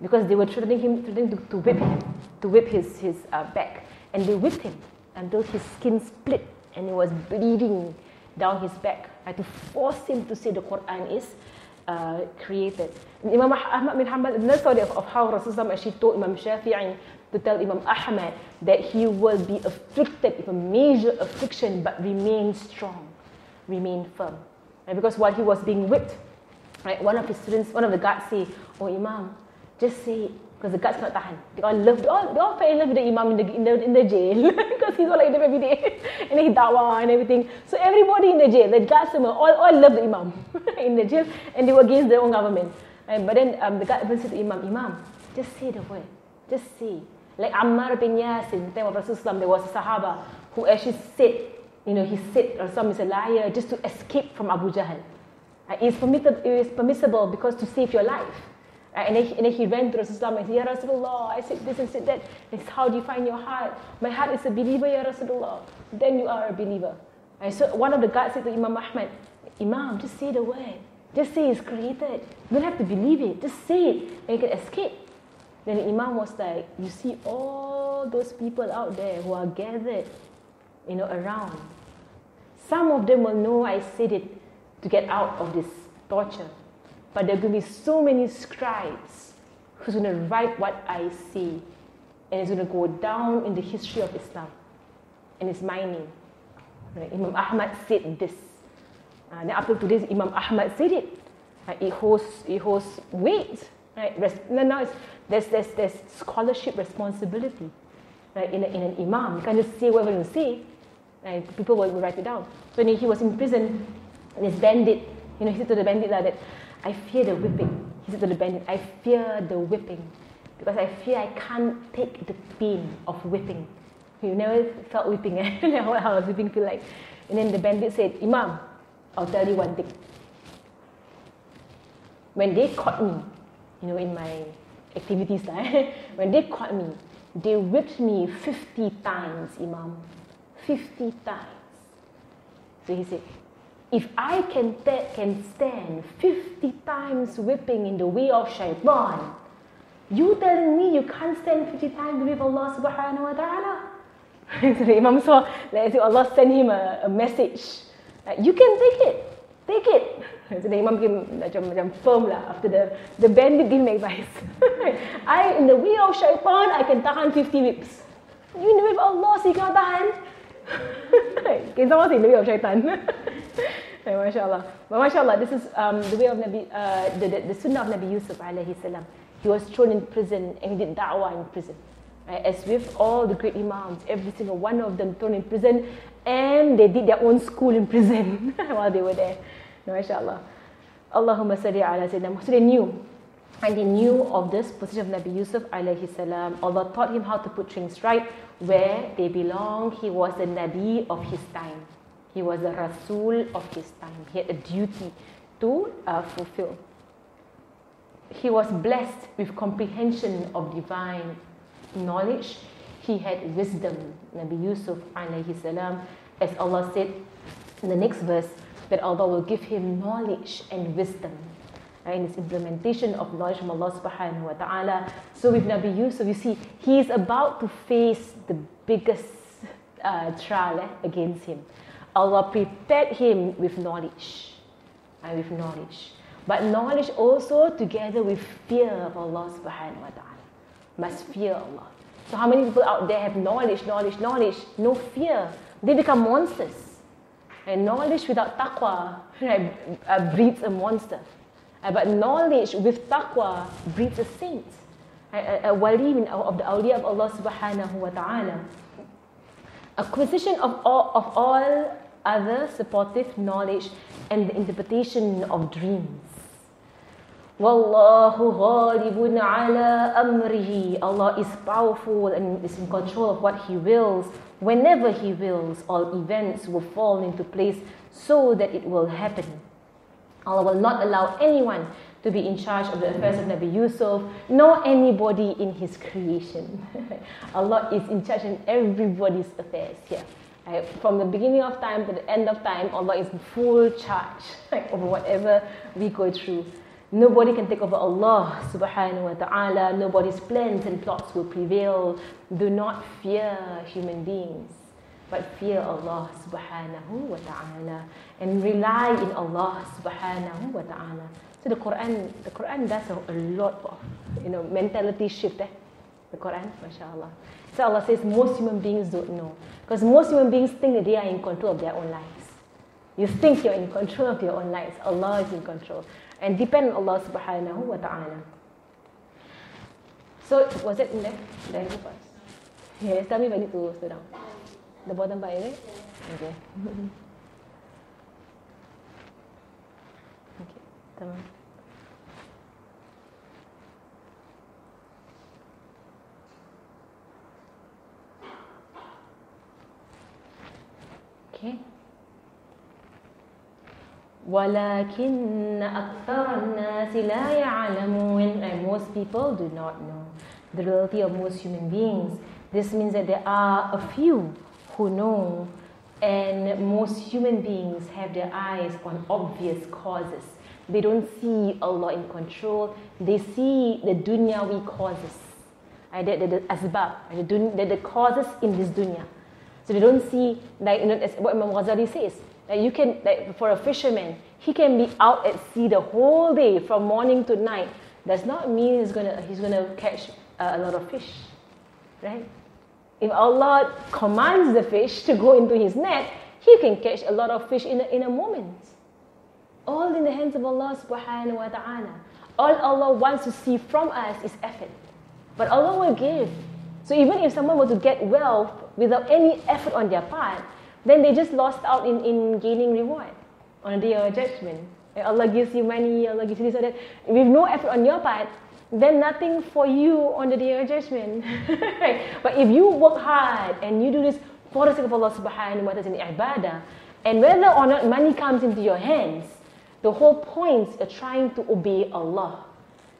because they were threatening him, threatening to, to whip him, to whip his, his uh, back. And they whipped him until his skin split and he was bleeding down his back. I had to force him to say the Quran is uh, created. Imam Ahmad bin Hanbal, another story of, of how Rasulullah actually told Imam Shafi'i to tell Imam Ahmad that he will be afflicted with a major affliction but remain strong, remain firm. Right? Because while he was being whipped, right, one of his students, one of the guards say, Oh Imam, just say it. Because the guards cannot tahan. They all love, they all, they all fell in love with the Imam in the, in the, in the jail. because he's all like them every day. and he dawah and everything. So everybody in the jail, the guards all, all love the Imam in the jail. And they were against their own government. But then um, the guard said to Imam, Imam, just say the word. Just say. Like Ammar bin Yasir, the time of Rasulullah, there was a Sahaba who actually said, you know, he said Rasulullah is a liar just to escape from Abu Jahl. Uh, it's, permitted, it is permissible because to save your life. Uh, and, then he, and then he ran to Rasulullah and said, Ya Rasulullah, I said this and said that. He said, How do you find your heart? My heart is a believer, Ya Rasulullah. Then you are a believer. And so one of the guards said to Imam Ahmad, Imam, just say the word. Just say it's created. You don't have to believe it. Just say it and you can escape. Then the Imam was like, You see all those people out there who are gathered, you know, around. Some of them will know I said it to get out of this torture. But there are going to be so many scribes who's going to write what I say. And it's going to go down in the history of Islam. And it's my name. Right? Imam Ahmad said this. Uh, then after today, Imam Ahmad said it. Uh, it holds, it holds weight. Right? No, no, there's, there's, there's scholarship responsibility right? in, a, in an imam. You can't just say whatever you say. Right? People will, will write it down. So when he was in prison, and this bandit, you know, he said to the bandit like that, I fear the whipping. He said to the bandit, I fear the whipping because I fear I can't take the pain of whipping. You never felt whipping, eh? How does whipping feel like? And then the bandit said, Imam, I'll tell you one thing. When they caught me, you know, in my activities, when they caught me, they whipped me 50 times, Imam. 50 times. So he said, if I can, te- can stand 50 times whipping in the way of shaitan, you telling me you can't stand 50 times with Allah subhanahu wa ta'ala? so the Imam saw, like, Allah sent him a, a message. Like, you can take it. Take it. So the Imam became macam, macam firm lah after the, the bandit gave me advice. I, in the way of shaitan, I can tahan 50 whips. You in the way of Allah, so you tahan. okay, someone say in the way of shaitan. Hey, mashallah. But mashallah, this is um, the way of Nabi, uh, the, the, the sunnah of Nabi Yusuf alayhi salam. He was thrown in prison and he did da'wah in prison. Right? As with all the great imams, every single one of them thrown in prison and they did their own school in prison while they were there. MashaAllah. Allahumma salli ala Sayyidina So they knew. And they knew of this position of Nabi Yusuf alayhi salam. Allah taught him how to put things right where they belong. He was the Nabi of his time. He was a Rasul of his time. He had a duty to uh, fulfill. He was blessed with comprehension of divine knowledge. He had wisdom. Nabi Yusuf alayhi salam, as Allah said in the next verse, that Allah will give him knowledge and wisdom in his implementation of knowledge from Allah subhanahu wa ta'ala. So with Nabi Yusuf, you see, he is about to face the biggest uh, trial eh, against him. Allah prepared him with knowledge. And with knowledge. But knowledge also together with fear of Allah subhanahu wa ta'ala. Must fear Allah. So how many people out there have knowledge, knowledge, knowledge, no fear? They become monsters. And knowledge without taqwa right, uh, breeds a monster. Uh, but knowledge with taqwa breeds a saint. A, a wali of the awliya of Allah subhanahu wa ta'ala. Acquisition of all, of all other supportive knowledge and the interpretation of dreams. Wallahu ghalibun ala amrihi. Allah is powerful and is in control of what He wills. Whenever He wills, all events will fall into place so that it will happen. Allah will not allow anyone to be in charge of the affairs of Nabi Yusuf, nor anybody in his creation. Allah is in charge in everybody's affairs. Right? From the beginning of time to the end of time, Allah is in full charge right, over whatever we go through. Nobody can take over Allah subhanahu wa ta'ala. Nobody's plans and plots will prevail. Do not fear human beings, but fear Allah subhanahu wa ta'ala and rely in Allah subhanahu wa ta'ala. So the Quran, the Quran does a, a lot of, you know, mentality shift. Eh? The Quran, mashallah. So Allah says most human beings don't know. Because most human beings think that they are in control of their own lives. You think you're in control of your own lives. Allah is in control. And depend on Allah subhanahu wa ta'ala. So was it in there? Did I go first? Yes, tell me if I need to slow down. The bottom part, is it? Okay. okay, tamam. Okay. ولكن أكثر الناس لا يعلمون and most people do not know the reality of most human beings. This means that there are a few who know and most human beings have their eyes on obvious causes. They don't see Allah in control. They see the dunyawi causes. Right? The, the, the asbab, the, the, the causes in this dunya. So they don't see, like you know, as what Imam Ghazali says, that you can, like for a fisherman, he can be out at sea the whole day from morning to night. Does not mean he's gonna he's gonna catch uh, a lot of fish, right? If Allah commands the fish to go into his net, he can catch a lot of fish in a, in a moment. All in the hands of Allah subhanahu wa ta'ala. All Allah wants to see from us is effort. But Allah will give. So even if someone were to get wealth without any effort on their part, then they just lost out in, in gaining reward on the day of judgment. Allah gives you money, Allah gives you this or that. With no effort on your part, then nothing for you on the day of judgment. but if you work hard and you do this for the sake of Allah subhanahu wa ta'ala in ibadah, and whether or not money comes into your hands, the whole point is trying to obey Allah.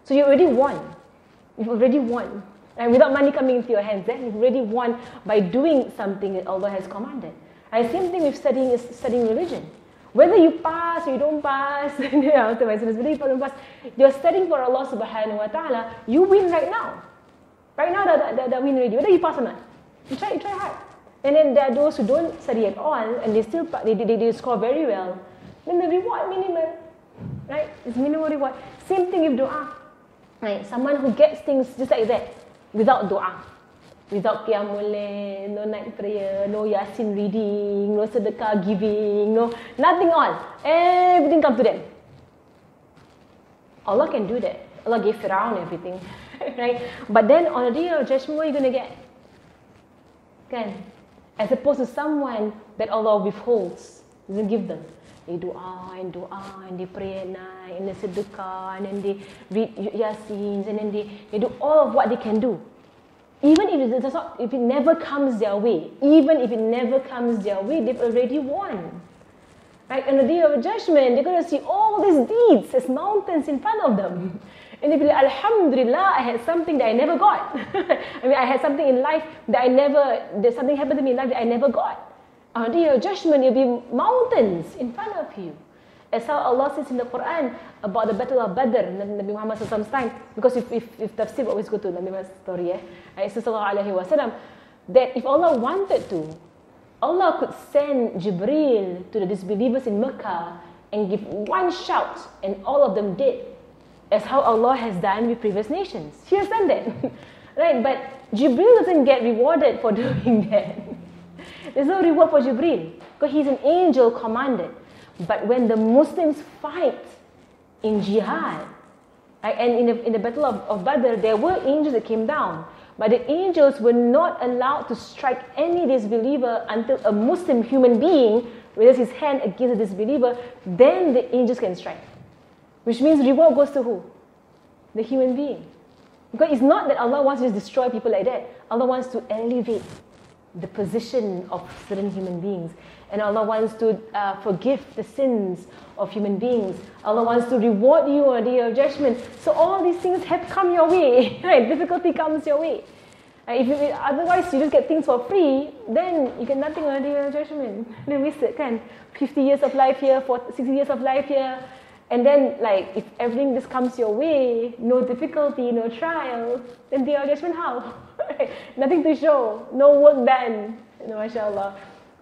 So you already won. You've already won. And without money coming into your hands, then you've already won by doing something that Allah has commanded. And same thing with studying is studying religion. Whether you pass or you don't pass, you know, to my students, whether you don't pass, you're studying for Allah subhanahu wa ta'ala, you win right now. Right now, that, that, that win already. Whether you pass or not. You try, you try hard. And then there are those who don't study at all and they still they, they, they score very well. Then the reward minimal. Right? It's minimal reward. Same thing with dua. Right? Someone who gets things just like that without dua without qiyamul no night prayer, no yasin reading, no sedekah giving, no nothing all. Everything come to them. Allah can do that. Allah gave Fir'aun everything, right? But then on the day of judgment, what are you going to get? Can? As opposed to someone that Allah withholds, doesn't give them. They dua and dua and they pray at night and they sedekah and then they read yasins and then they, they do all of what they can do even if it does not, if it never comes their way, even if it never comes their way, they've already won. Right? On the day of judgment, they're going to see all these deeds as mountains in front of them. And they'll be like, Alhamdulillah, I had something that I never got. I mean, I had something in life that I never, there's something happened to me in life that I never got. On the day of judgment, there'll be mountains in front of you. As how Allah says in the Quran about the battle of Badr, Nabi Muhammad Sallallahu time, because if, if, if tafsir always go to Nabi Muhammad's story, eh? Wasallam, that if Allah wanted to, Allah could send Jibril to the disbelievers in Mecca and give one shout, and all of them did, as how Allah has done with previous nations. He has done that. right? But Jibril doesn't get rewarded for doing that. There's no reward for Jibril because he's an angel commanded. But when the Muslims fight in jihad, right, and in the, in the battle of, of Badr, there were angels that came down. But the angels were not allowed to strike any disbeliever until a Muslim human being raises his hand against a disbeliever, then the angels can strike. Which means reward goes to who? The human being. Because it's not that Allah wants to just destroy people like that. Allah wants to elevate the position of certain human beings. And Allah wants to uh, forgive the sins of human beings. Allah wants to reward you on the day of judgment. So all these things have come your way. Right? Difficulty comes your way. Uh, if you, otherwise you just get things for free, then you get nothing on the day of judgment. Then wasted, can 50 years of life here, 40, 60 years of life here. And then, like, if everything just comes your way, no difficulty, no trial, then day of judgment, how? Nothing to show, no work done. You know, mashallah.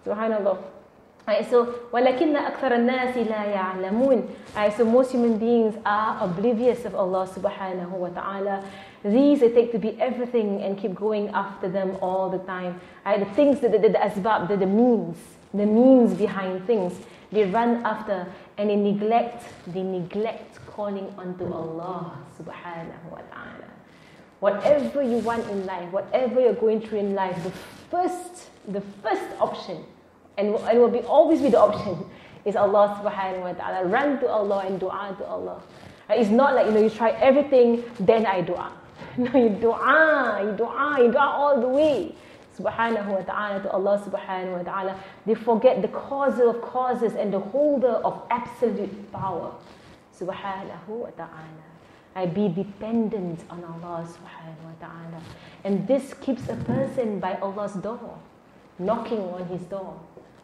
Subhanallah. Right, so وَلَكِنَّ أَكْثَرَ النَّاسِ لَا يَعْلَمُونَ right, So most human beings are oblivious of Allah subhanahu wa ta'ala. These they take to be everything and keep going after them all the time. Right, the things, the, the, the asbab, the, the means, the means behind things, they run after and they neglect, they neglect calling unto Allah subhanahu wa ta'ala. Whatever you want in life, whatever you're going through in life, the first, the first option and, and will be always be the option is Allah subhanahu wa ta'ala. Run to Allah and dua to Allah. Uh, it's not like you know you try everything, then I dua. No, you dua, you dua, you dua all the way. Subhanahu wa ta'ala to Allah subhanahu wa ta'ala. They forget the causer of causes and the holder of absolute power. Subhanahu wa ta'ala. I be dependent on Allah subhanahu wa ta'ala. And this keeps a person by Allah's door, knocking on his door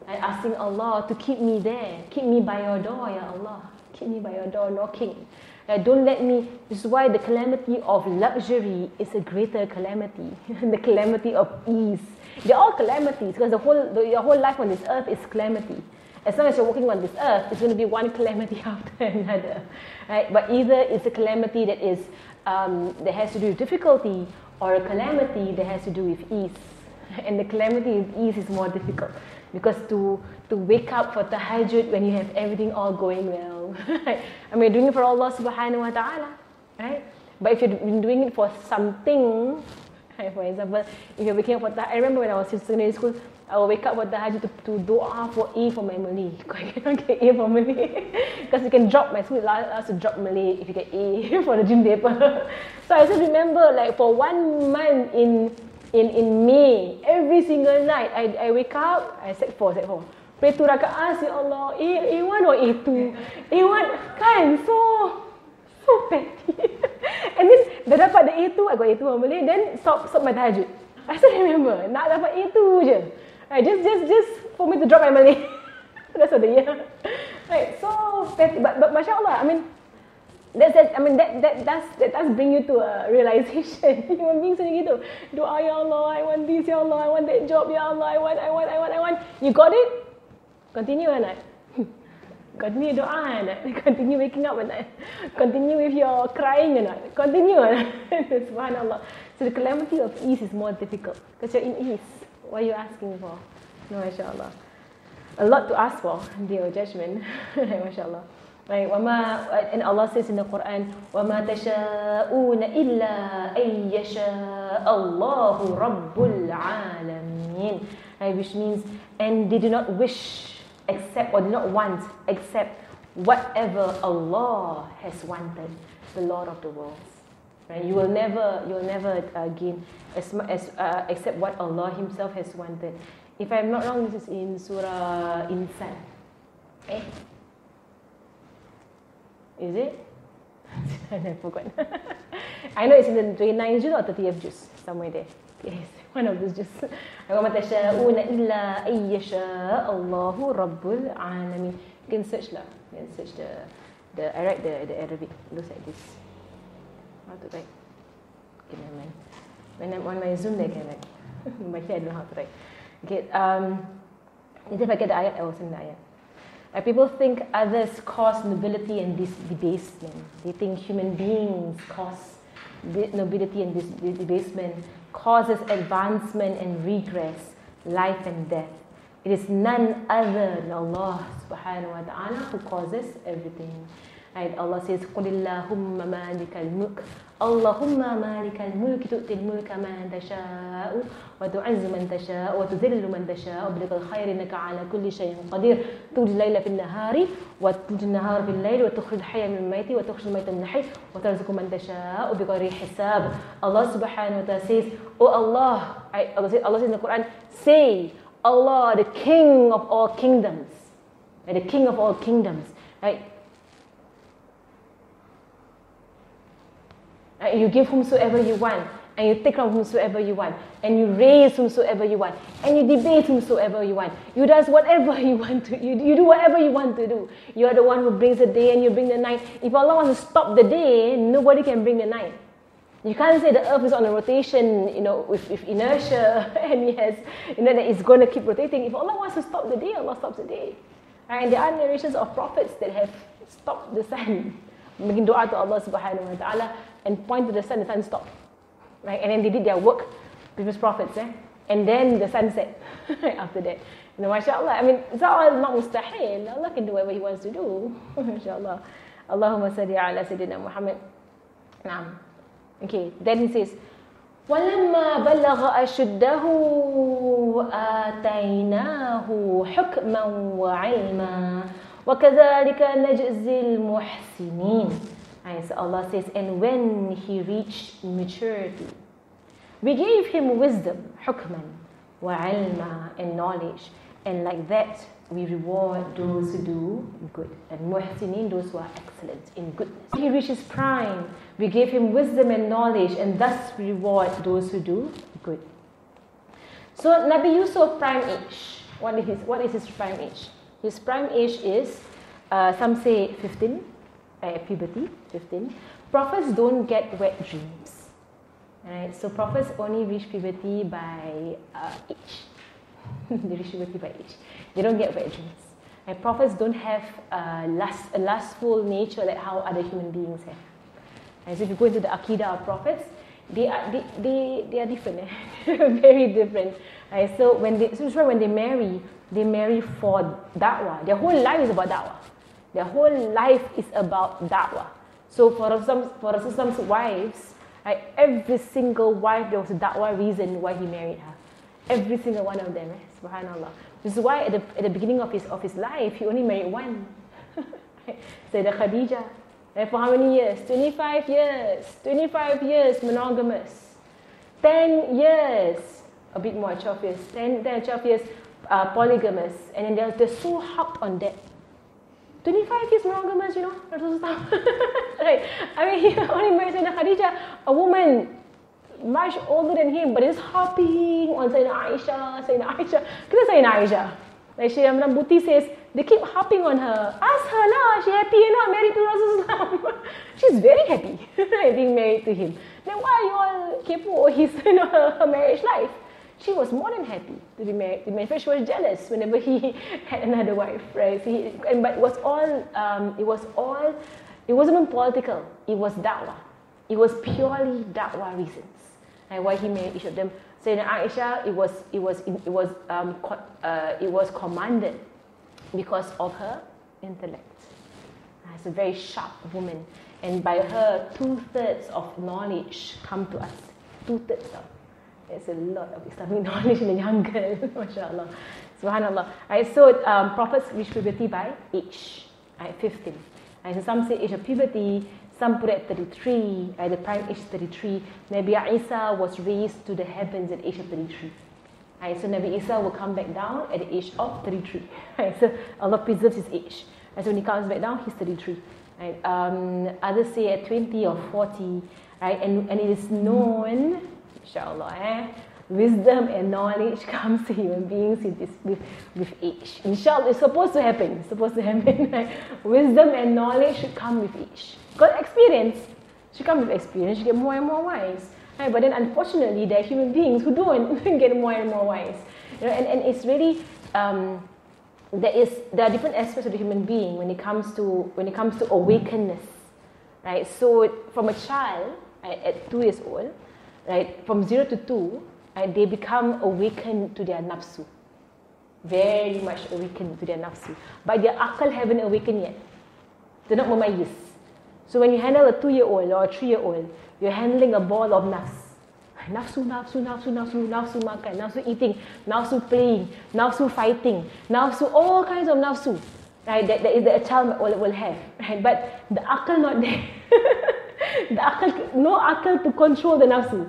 and asking Allah to keep me there, keep me by your door, Ya Allah, keep me by your door knocking. Uh, don't let me, this is why the calamity of luxury is a greater calamity, than the calamity of ease. They're all calamities because the whole, the, your whole life on this earth is calamity. As long as you're walking on this earth, it's going to be one calamity after another. Right? But either it's a calamity that is um, that has to do with difficulty, or a calamity that has to do with ease. And the calamity of ease is more difficult. Because to, to wake up for tahajjud when you have everything all going well, I mean, doing it for Allah subhanahu wa ta'ala, right? But if you've been doing it for something, for example, if you're waking up for tahajjud, I remember when I was in secondary school, I will wake up for tahajjud to, to dua for A for my Malay. I cannot get A for Malay. Because you can drop, my school allows to drop Malay if you get A for the gym paper. so I just remember like for one month in in, in May, every single night, I, I wake up, I set four, set four. Pray tu rakaat, ya Allah, A, A1 or A2? A1, kan? So, so petty. and then, dah dapat the A2, I got A2 on Malay, then stop, stop my tahajud. I still remember, nak dapat A2 je. Right, just, just, just for me to drop my Malay. That's what the year. Right, so petty. But, but Masya Allah, I mean, that's that I mean that that does that does bring you to a realization. Human beings macam gitu. Doa ya Allah, I want this ya Allah, I want that job ya Allah, I want I want I want I want. You got it? Continue not? Continue doa not? Continue waking up not? Continue with your crying not? Continue not? Subhanallah. So the calamity of ease is more difficult because you're in ease. What are you asking for? No, mashallah. A lot to ask for, dear judgment. mashallah. Right, wama and Allah says in the Quran, wama tasha'una illa ay yasha Allahu Rabbul Alamin. Right, which means and they do not wish except or do not want except whatever Allah has wanted, the Lord of the worlds. Right, you will never you will never uh, gain as, as uh, except what Allah Himself has wanted. If I'm not wrong, this is in Surah Insan. Okay. Eh? Is it? I forgot. I know it's in the 29th juz or 30th juz, somewhere there. Yes, one of those juz. وَمَا تَشَاءُونَ إِلَّا أَن يَشَاءَ اللَّهُ رَبُّ الْعَالَمِينَ You can search lah. You can search the, the I write the, the Arabic. Looks like this. How to write? Okay, never mind. When I'm on my Zoom, I can write. my here, I don't know how to write. Okay, um, if I get the ayat, I Uh, people think others cause nobility and dis- debasement. They think human beings cause nobility and dis- debasement, causes advancement and regress, life and death. It is none other than Allah subhanahu wa ta'ala who causes everything. Right? Allah says, قُلِ اللَّهُمَّ مَالِكَ الْمُلْكِ اللهم مالك الملك تؤتي الملك من تشاء وتعز من تشاء وتذل من تشاء. وبلغ الخير إنك على كل شيء قدير. تولد الليل في النهار وتولد النهار في الليل وتخرج الحي من الميت وتخرج الميت من الحي وترزق من تشاء بغير حساب. الله سبحانه وتعالى says أو الله الله says الله the Quran say Allah the king of all kingdoms. The king of all kingdoms. Right? You give whomsoever you want. And you take from whomsoever you want, and you raise whomsoever you want, and you debate whomsoever you want. You does whatever you want to. You, you do whatever you want to do. You are the one who brings the day, and you bring the night. If Allah wants to stop the day, nobody can bring the night. You can't say the earth is on a rotation, you know, with, with inertia and has, you know, that it's going to keep rotating. If Allah wants to stop the day, Allah stops the day. Right? And there are narrations of prophets that have stopped the sun, making dua to Allah subhanahu wa ta'ala and point to the sun, the sun stopped. Right? And then they did their work, previous prophets, eh? and then the sun set after that. You know, mashallah. I mean, it's all not mustahil. Allah can do whatever He wants to do. mashallah. Allahumma salli ala Sayyidina Muhammad. Naam. Okay, then he says, ولما بلغ أشده آتيناه حكما وعلما وكذلك نجزي المحسنين Right, so Allah says, and when he reached maturity, we gave him wisdom, hukman, wa and knowledge. And like that, we reward those who do good. And muhsinin, those who are excellent in goodness. He reaches prime, we gave him wisdom and knowledge, and thus we reward those who do good. So Nabi Yusuf prime age. What is his, what is his prime age? His prime age is, uh, some say 15, uh, puberty, 15. Prophets don't get wet dreams. Right? So prophets only reach puberty by uh, age. they reach puberty by age. They don't get wet dreams. Prophets don't have a, lust, a lustful nature like how other human beings have. As if you go into the Aqidah of prophets, they are, they, they, they are different, eh? very different. Right? So when they, so when they marry, they marry for da'wah. Their whole life is about da'wah. Their whole life is about da'wah. So for some, for Rasulullah's wives, right, every single wife, there was a da'wah reason why he married her. Every single one of them, eh? subhanAllah. This is why at the, at the beginning of his, of his life, he only married one. Sayyidah Khadija. And for how many years? 25 years. 25 years monogamous. 10 years, a bit more, 12 years. 10, 10 12 years uh, polygamous. And then they're, they're so hooked on that. 25 years monogamous, you know, right? I mean, he only married Sayyidah Khadija, a woman much older than him, but he's hopping on Sayyidina Aisha, Sayyidina Aisha. Kita Sayyidina Aisha. Like she, Madam Buti says, they keep hopping on her. Ask her lah, she happy or not married to Rasulullah. She's very happy being married to him. Then why are you all kepo oh, his, you know, her marriage life? She was more than happy to be married. In she was jealous whenever he had another wife, right? So he, and, but it was all, um, it was all, it wasn't even political. It was da'wah. It was purely da'wah reasons and why he married each of them. Sayyidina Aisha, it was, it was, it was, um, uh, it was commanded because of her intellect. As a very sharp woman, and by her, two thirds of knowledge come to us. Two thirds of. There's a lot of Islamic knowledge in a young girl, mashallah. Subhanallah. I saw um, prophets reach puberty by age, right, 15. Right, so some say age of puberty, some put at 33, at the prime age 33. Nabi Isa was raised to the heavens at age of 33. Right, so Nabi Isa will come back down at the age of 33. Right, so Allah preserves his age. And so when he comes back down, he's 33. Right, um, others say at 20 or 40. Right, and, and it is known, inshallah, eh, wisdom and knowledge comes to human beings with, this, with, with age. Inshallah, it's supposed to happen. It's supposed to happen. Right? Wisdom and knowledge should come with age. Because experience. should come with experience, You get more and more wise. Right? But then unfortunately, there are human beings who don't get more and more wise. You know, and, and it's really um, there is there are different aspects of the human being when it comes to when it comes to awakeness. Right? So from a child at two years old, right, from zero to two, right, they become awakened to their nafsu. Very much awakened to their nafsu. But their akal haven't awakened yet. They're not mumayyiz. So when you handle a two-year-old or a three-year-old, you're handling a ball of nafs. Nafsu, nafsu, nafsu, nafsu, nafsu makan, nafsu eating, nafsu playing, nafsu fighting, nafsu, all kinds of nafsu. Right, that, that is that a child will, will have. Right? But the akal not there. the akal, no akal to control the nafsu.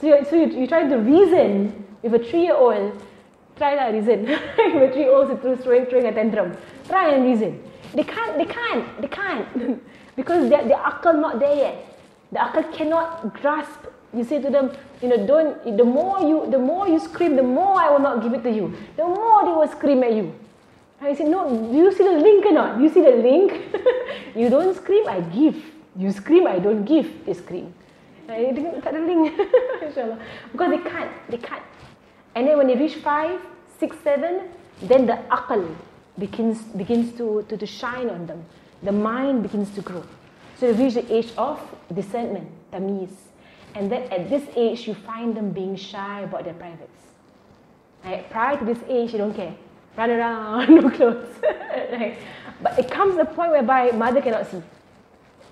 So you're, so you're, you're trying to reason with a three-year-old. Try that reason. with a three-year-old throwing, throwing a tantrum. Try and reason. They can't, they can't, they can't. because their, their akal not there yet. The akal cannot grasp. You say to them, you know, don't. The more you, the more you scream, the more I will not give it to you. The more they will scream at you. I say, no. Do you see the link or not? You see the link? you don't scream, I give. You scream, I don't give. They scream. Tak ada link. InsyaAllah. Because they can't. They can't. And then when they reach five, six, seven, then the akal begins, begins to, to, to shine on them. The mind begins to grow. So they reach the age of discernment, tamiz. And then at this age, you find them being shy about their privates. Right? Prior to this age, you don't care. Run around, no clothes. right? But it comes to a point whereby mother cannot see.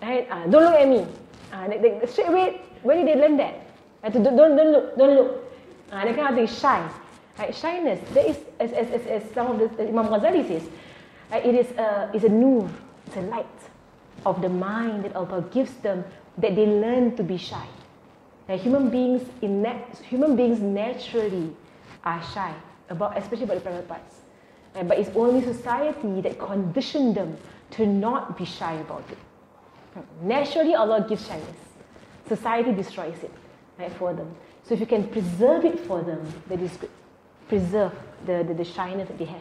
Right? Uh, don't look at me. Uh, they, they, straight away, when did they learn that? Uh, to, don't, don't look, don't look. Uh, they of thing, shy. Right? Shyness, there is, as, as, as, as some of the, Imam Ghazali says, right? it is a, it's a nur, it's a light of the mind that Allah gives them that they learn to be shy. Now, human beings, in human beings naturally are shy, about, especially about the private parts. Right? But it's only society that conditioned them to not be shy about it. Naturally, Allah gives shyness. Society destroys it right, for them. So if you can preserve it for them, that is. Preserve the, the, the shyness that they have.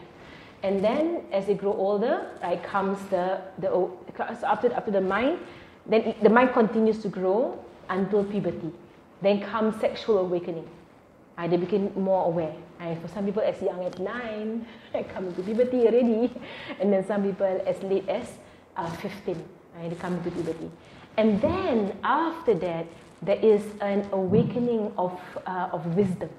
And then as they grow older, right, comes the, the so after, after the mind, then it, the mind continues to grow until puberty. Then comes sexual awakening. Right, they become more aware. Right? For some people as young as nine, right, come into puberty already. And then some people as late as uh, 15, right, they come into puberty. And then after that, there is an awakening of, uh, of wisdom.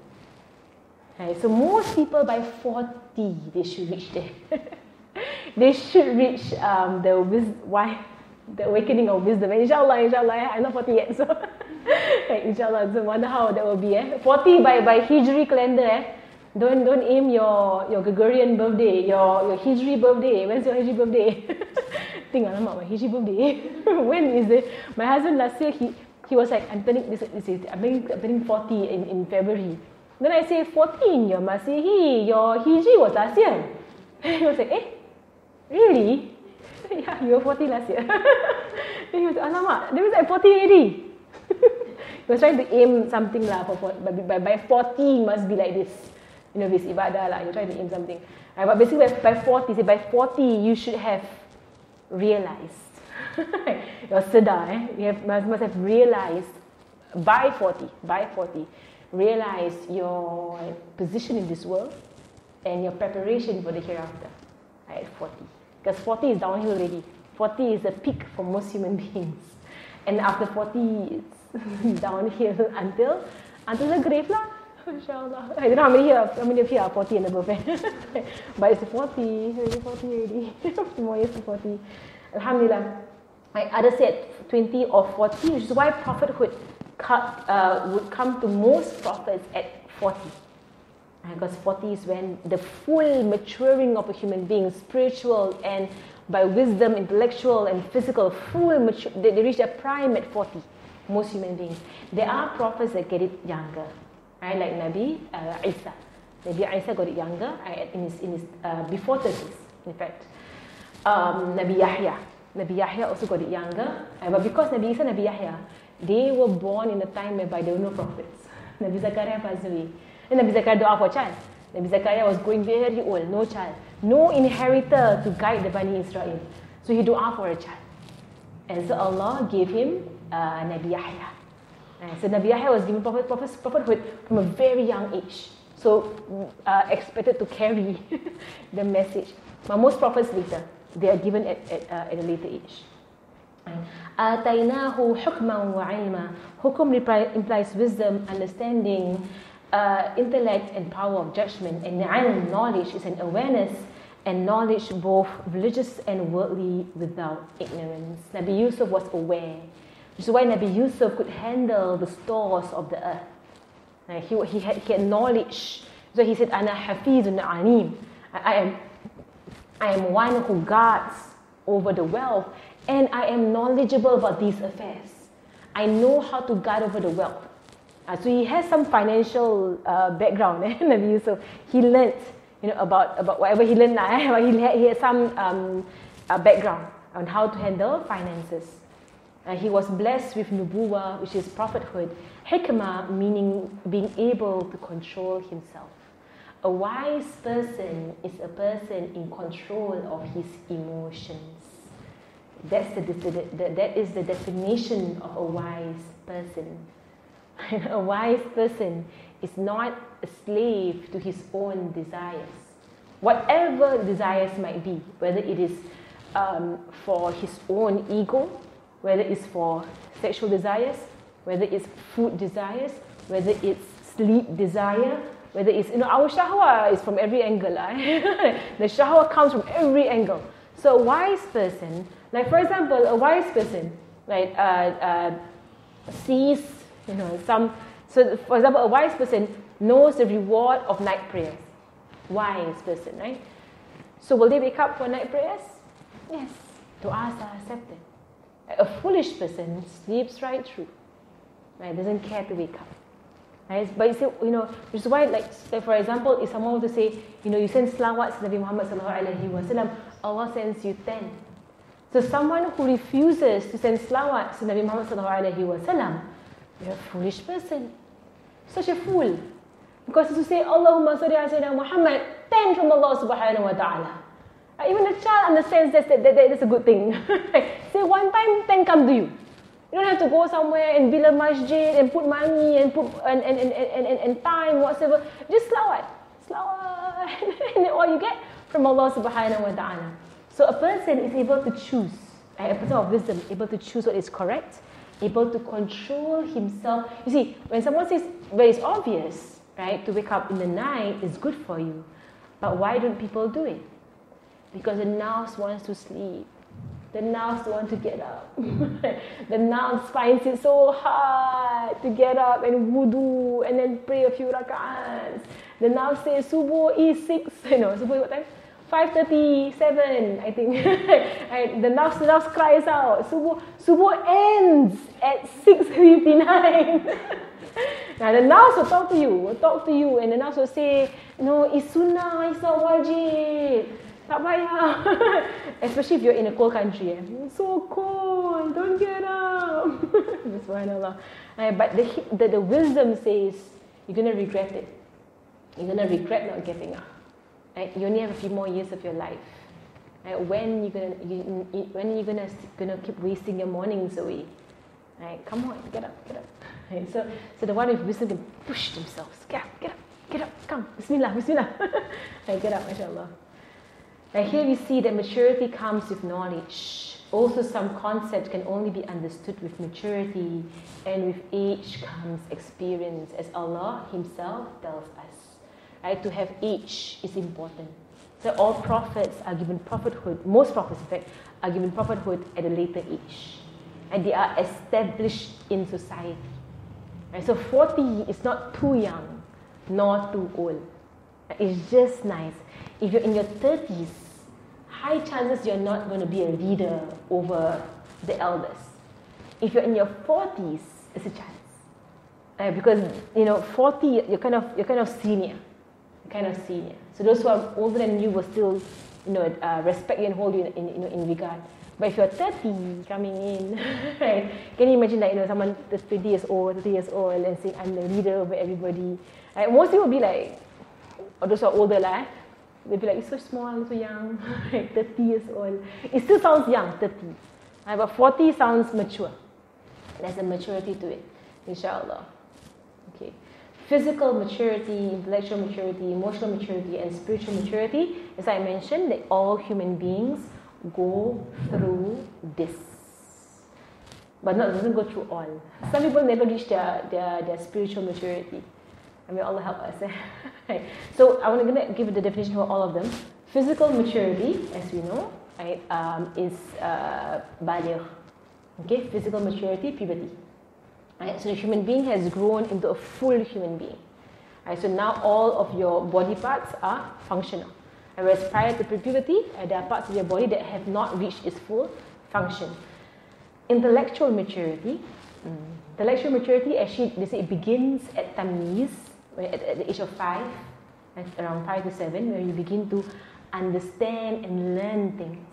Right? So most people by 40, they should reach there. they should reach um, the wis- why, the awakening of wisdom. And inshallah, inshallah, I'm not 40 yet, so right, inshallah, so wonder how that will be. Eh? 40 by, by Hijri calendar, eh? Don't don't aim your your Gregorian birthday, your your Hijri birthday. When's your Hijri birthday? Think alamak, my Hijri birthday. when is it? My husband last year he he was like, I'm turning this, this is, I'm turning, I'm turning 40 in, in February. Then I say, 14, your Masihi, your Hijri was last year. he was like, eh, really? yeah, you were 40 last year. then he was like, alamak, that was like 40 already. he was trying to aim something lah, for, by, by, by 40 must be like this you know, this ibadah lah, you're trying to aim something. Right, but basically by 40, say by 40 you should have realized. you're sedar, eh? You have, must, must have realized by 40, by 40, realize your position in this world and your preparation for the hereafter right, at 40. Because 40 is downhill already. 40 is the peak for most human beings. And after 40, it's downhill until, until the grave lah. Inshallah. I don't know how many here, how many of you are 40 and above. Eh. but it's 40, it's 40 already. More years to 40. Alhamdulillah. Like others said 20 or 40, which is why prophethood cut, uh, would come to most prophets at 40. Uh, because 40 is when the full maturing of a human being, spiritual and by wisdom, intellectual and physical, full mature, they, they reach their prime at 40, most human beings. There are prophets that get it younger right? Like Nabi uh, Isa. Nabi Isa got it younger, right? In his, in his uh, before 30s, in fact. Um, Nabi Yahya. Nabi Yahya also got it younger, right? but because Nabi Isa, Nabi Yahya, they were born in a time whereby there were no prophets. Nabi Zakaria passed away. And Nabi Zakaria dua for child. Nabi Zakaria was going very old, no child, no inheritor to guide the Bani Israel. So he dua for a child. And so Allah gave him uh, Nabi Yahya. So Nabi Yahya was given prophet, prophet, prophethood from a very young age. So uh, expected to carry the message. But most prophets later, they are given at, at, uh, at a later age. آتيناه حكما وعلما Hukum implies wisdom, understanding, uh, intellect and power of judgment. And ilm, knowledge, is an awareness and knowledge both religious and worldly without ignorance. Nabi Yusuf was aware. which is why Nabi Yusuf could handle the stores of the earth. He, he, had, he had knowledge. So he said, Ana hafizun alim. I am, I am one who guards over the wealth and I am knowledgeable about these affairs. I know how to guard over the wealth. Uh, so he has some financial uh, background, eh, Nabi Yusuf. He learned you know, about, about whatever he learned, eh, he, had, he had some um, uh, background on how to handle finances. Uh, he was blessed with nubuwa, which is prophethood. Hikmah, meaning being able to control himself. A wise person is a person in control of his emotions. That's the, the, the, that is the definition of a wise person. a wise person is not a slave to his own desires. Whatever desires might be, whether it is um, for his own ego, whether it's for sexual desires, whether it's food desires, whether it's sleep desire, whether it's, you know, our shahwa is from every angle. the shahwa comes from every angle. So a wise person, like for example, a wise person, right, uh, uh, sees, you know, some, so for example, a wise person knows the reward of night prayers. Wise person, right? So will they wake up for night prayers? Yes. Du'as are accepted. A foolish person sleeps right through. Right? Doesn't care to wake up. Right? But you say, you know, which is why, like, for example, if someone were to say, you know, you send salawat to Nabi Muhammad sallallahu alaihi wasallam, Allah sends you ten. So someone who refuses to send salawat to Nabi Muhammad sallallahu alaihi wasallam, you're a foolish person. Such a fool. Because to say, Allahumma salli ala Muhammad, ten from Allah subhanahu wa ta'ala. Even a child understands that, that, that that's a good thing. say one time, ten come to you. You don't have to go somewhere and build a masjid and put money and put and, and, and, and, and, and time, whatsoever. Just slawat. Slawat. and all you get from Allah subhanahu wa ta'ala. So a person is able to choose, a person of wisdom, able to choose what is correct, able to control himself. You see, when someone says, well, it's obvious, right, to wake up in the night is good for you. But why don't people do it? Because the nafs wants to sleep. The nafs want to get up. the nafs finds it so hard to get up and wudu and then pray a few rak'ahs. The nafs says subuh is six, you know, subuh what time? 5.37, I think. right? The nafs, the cries out. Subuh, subuh ends at 6.59. now the nafs will talk to you, will talk to you and the nafs will say, no, it's sunnah, it's not wajib. Especially if you're in a cold country. Eh? It's so cold. Don't get up. Subhanallah. Uh, but the, the, the wisdom says you're going to regret it. You're going to regret not getting up. Right? You only have a few more years of your life. Right? When you gonna you, when you gonna gonna keep wasting your mornings away? Come on, get up, get up. So so the one with wisdom can push themselves. Get up, get up, get up. Come, Bismillah, Bismillah. right, get up, mashallah. Now here we see that maturity comes with knowledge. Also, some concepts can only be understood with maturity, and with age comes experience, as Allah Himself tells us. Right? To have age is important. So all prophets are given prophethood. Most prophets, in fact, are given prophethood at a later age, and they are established in society. Right? So 40 is not too young, nor too old. It's just nice if you're in your 30s, high chances you're not going to be a leader over the elders. If you're in your 40s, it's a chance. Uh, because you know, 40, you're kind of you're kind of senior, you're kind of senior. So those who are older than you will still, you know, uh, respect you and hold you in, in, you know, in regard. But if you're 30 coming in, right? Can you imagine that you know someone that's 20 years old, 30 years old, and saying I'm the leader over everybody? Right? Most people will be like, or those who are older, lah. They'd be like, it's so small, so young, like 30 years old. It still sounds young, 30. Right, but 40 sounds mature. There's a maturity to it, inshallah. Okay. Physical maturity, intellectual maturity, emotional maturity, and spiritual maturity, as I mentioned, that all human beings go through this. But not doesn't go through all. Some people never reach their, their, their spiritual maturity. I mean, Allah help us. right. So I want to give the definition for all of them. Physical maturity, as we know, right, um, is uh, Okay, physical maturity, puberty. Right, so the human being has grown into a full human being. Right, so now all of your body parts are functional. Whereas prior to puberty, uh, there are parts of your body that have not reached its full function. Intellectual maturity. Mm. Intellectual maturity actually, they say it begins at tamyiz, at, the age of five, around five to seven, where you begin to understand and learn things,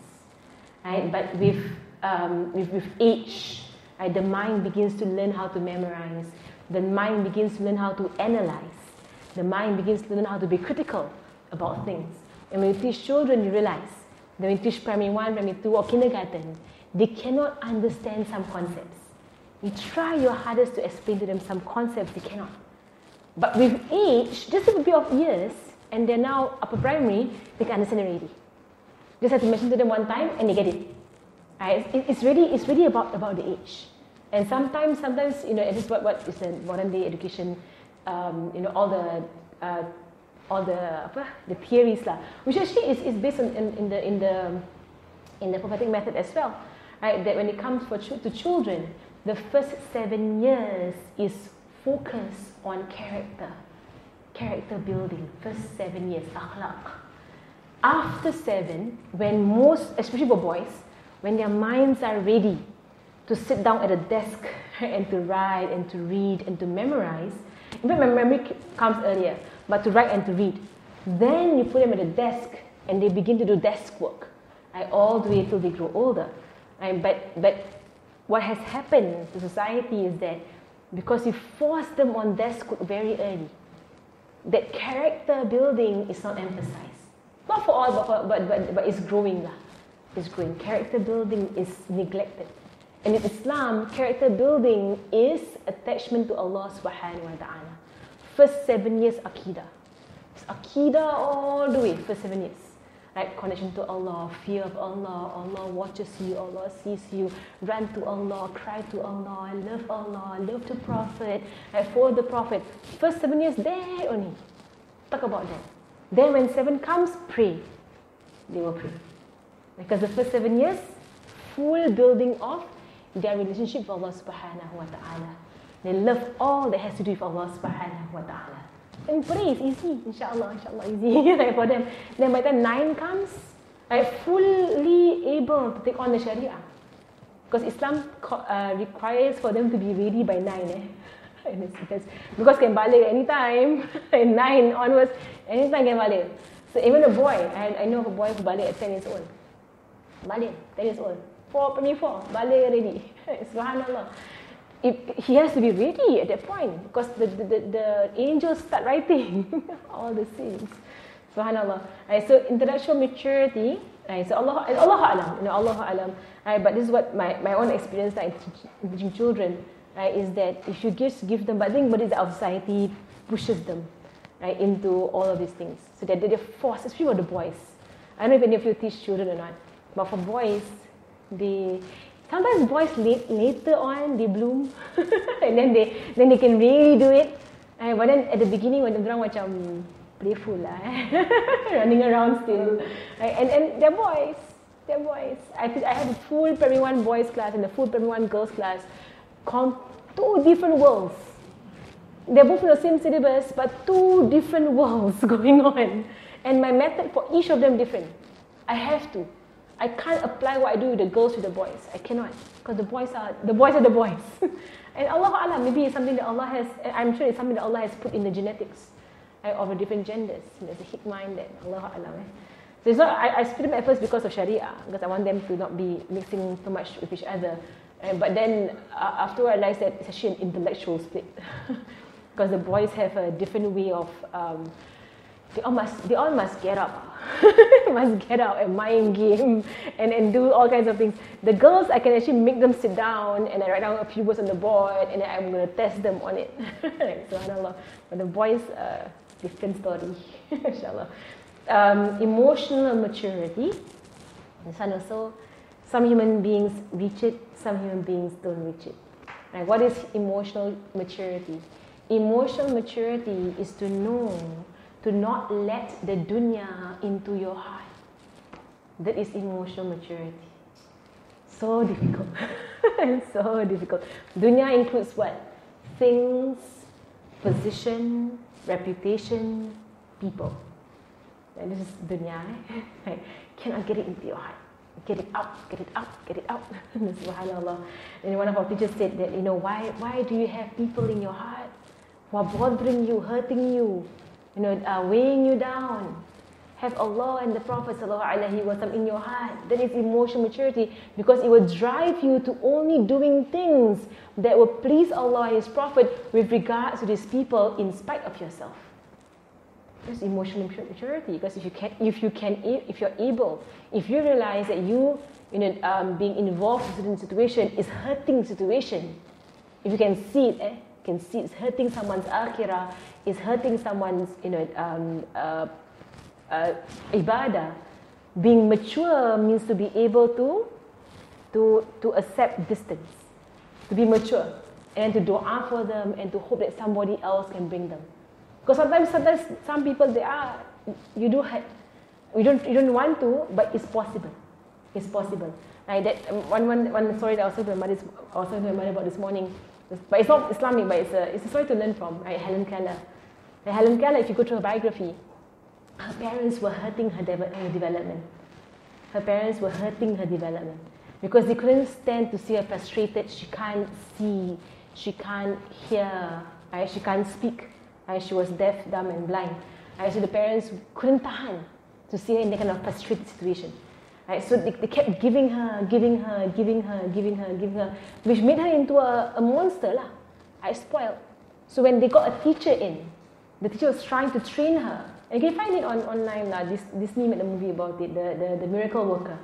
right? But with um, with, with age, right, the mind begins to learn how to memorize. The mind begins to learn how to analyze. The mind begins to learn how to be critical about things. And when you teach children, you realize that when you teach primary one, primary two, or kindergarten, they cannot understand some concepts. You try your hardest to explain to them some concepts, they cannot. But with age, just a bit of years, and they're now upper primary, they can understand already. Just have to mention to them one time and they get it. Right? It's really, it's really about, about the age. And sometimes, sometimes, you know, this is what, what is the modern day education, um, you know, all the, uh, all the, apa, the theories lah, which actually is, is based on, in, in, the, in, the, in the prophetic method as well. Right? That when it comes for to children, the first seven years is focus on character, character building, first seven years, akhlaq. After seven, when most, especially for boys, when their minds are ready to sit down at a desk and to write and to read and to memorize, even my memory comes earlier, but to write and to read, then you put them at a desk and they begin to do desk work, right, all the way till they grow older. But, but what has happened to society is that because you force them on desk work very early, that character building is not emphasized. Not for all, but, but, but, but it's growing. Lah. It's growing. Character building is neglected. And in Islam, character building is attachment to Allah subhanahu wa ta'ala. First seven years, Aqidah. It's Aqidah all the way, first seven years. Right? Connection to Allah, fear of Allah, Allah watches you, Allah sees you, run to Allah, cry to Allah, love Allah, love the Prophet, right? follow the Prophet. First seven years, there only. Talk about that. Then when seven comes, pray. They will pray. Because the first seven years, full building of their relationship with Allah subhanahu wa ta'ala. They love all that has to do with Allah subhanahu wa ta'ala. And pray easy, inshallah, inshallah, easy like for them. Then by the time nine comes, like fully able to take on the Sharia. Because Islam uh, requires for them to be ready by nine. Eh? because can balik anytime, nine onwards, anytime can balik. So even a boy, I, I know a boy who balik at 10 years old. Balik, 10 years old. Four, primary four, balik already. Subhanallah. It, he has to be ready at that point because the, the, the, the angels start writing all the sins. Subhanallah. Right, so intellectual maturity, right, so Allah, Allah Alam, you know, Allah Alam. Right, but this is what my, my own experience like teaching children, right, is that if you just give them, but I think what is our society pushes them, right, into all of these things. So that they're forced, especially for the boys. I don't know if any of you teach children or not, but for boys, they sometimes boys late, later on they bloom and then they then they can really do it. And but then at the beginning when orang macam playful lah, eh. running around still. Right? And and they're boys, they're boys. I I have a full primary one boys class and a full primary one girls class. Com- two different worlds. They're both in the same syllabus, but two different worlds going on. And my method for each of them different. I have to. I can't apply what I do with the girls with the boys. I cannot because the boys are the boys are the boys. and Allah Allah, maybe it's something that Allah has. I'm sure it's something that Allah has put in the genetics right, of the different genders. There's a hikmah in that. Allah Allah. Eh? So it's not. I, I split them at first because of Sharia because I want them to not be mixing too much with each other. And, but then uh, after I realized that it's actually an intellectual split because the boys have a different way of. Um, they all must. They all must get up must get out and mind game and, and do all kinds of things. The girls, I can actually make them sit down and I write down a few words on the board and I'm going to test them on it. subhanAllah. But the boys, uh, different story, inshallah. Um, emotional maturity. And also, some human beings reach it, some human beings don't reach it. Right? What is emotional maturity? Emotional maturity is to know to not let the dunya into your heart. That is emotional maturity. So difficult. so difficult. Dunya includes what? Things, position, reputation, people. And this is dunya. Eh? Cannot get it into your heart. Get it out, get it out, get it out. Subhanallah. And one of our teachers said that, you know, why, why do you have people in your heart who are bothering you, hurting you, you know, uh, weighing you down. Have Allah and the Prophet wasallam in your heart. That is emotional maturity because it will drive you to only doing things that will please Allah and His Prophet with regards to these people in spite of yourself. That's emotional maturity. Because if you can, if you can, if you're able, if you realize that you, you know, um, being involved in a certain situation is hurting situation, if you can see it, eh, can see it's hurting someone's akhirah, is hurting someone's, you know, um, uh, uh, ibadah. Being mature means to be able to, to, to accept distance, to be mature, and to dua for them, and to hope that somebody else can bring them. Because sometimes, sometimes some people they are, you do, you don't, you don't want to, but it's possible. It's possible. Like that one, one, one story that I was telling my mother, I was telling my mother about this morning. But it's not Islamic, but it's a, it's a story to learn from, right? Helen Keller. Like Helen Keller, if you go to her biography, her parents were hurting her, de- her development. Her parents were hurting her development because they couldn't stand to see her frustrated. She can't see, she can't hear, right? she can't speak. Right? She was deaf, dumb, and blind. Right? So the parents couldn't tahan to see her in that kind of frustrated situation. Right? So they, they kept giving her, giving her, giving her, giving her, giving her, which made her into a, a monster. Lah. I spoiled. So when they got a teacher in, the teacher was trying to train her. And you can find it on online. Lah. This, Disney made a movie about it, the, the, the miracle worker.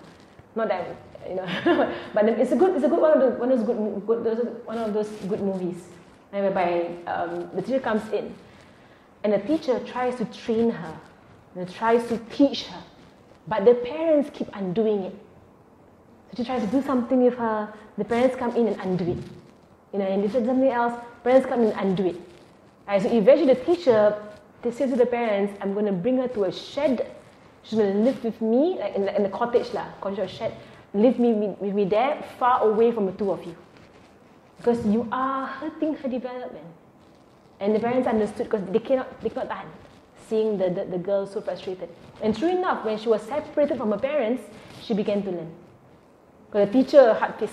Not that, you know, but it's a good, it's a good one of those, one of those good, good those, one of those good movies. Whereby um, the teacher comes in, and the teacher tries to train her, and tries to teach her, but the parents keep undoing it. So she tries to do something with her, the parents come in and undo it. You know, and they said something else, parents come in and undo it. Right, so eventually the teacher they says to the parents, I'm going to bring her to a shed. She's going to live with me, like in the, in the cottage, lah, cottage or shed. Live me, with, with me there, far away from the two of you. Because you are hurting her development. And the parents understood because they cannot, they cannot tahan seeing the, the, the girl so frustrated. And true enough, when she was separated from her parents, she began to learn. Because the teacher had this.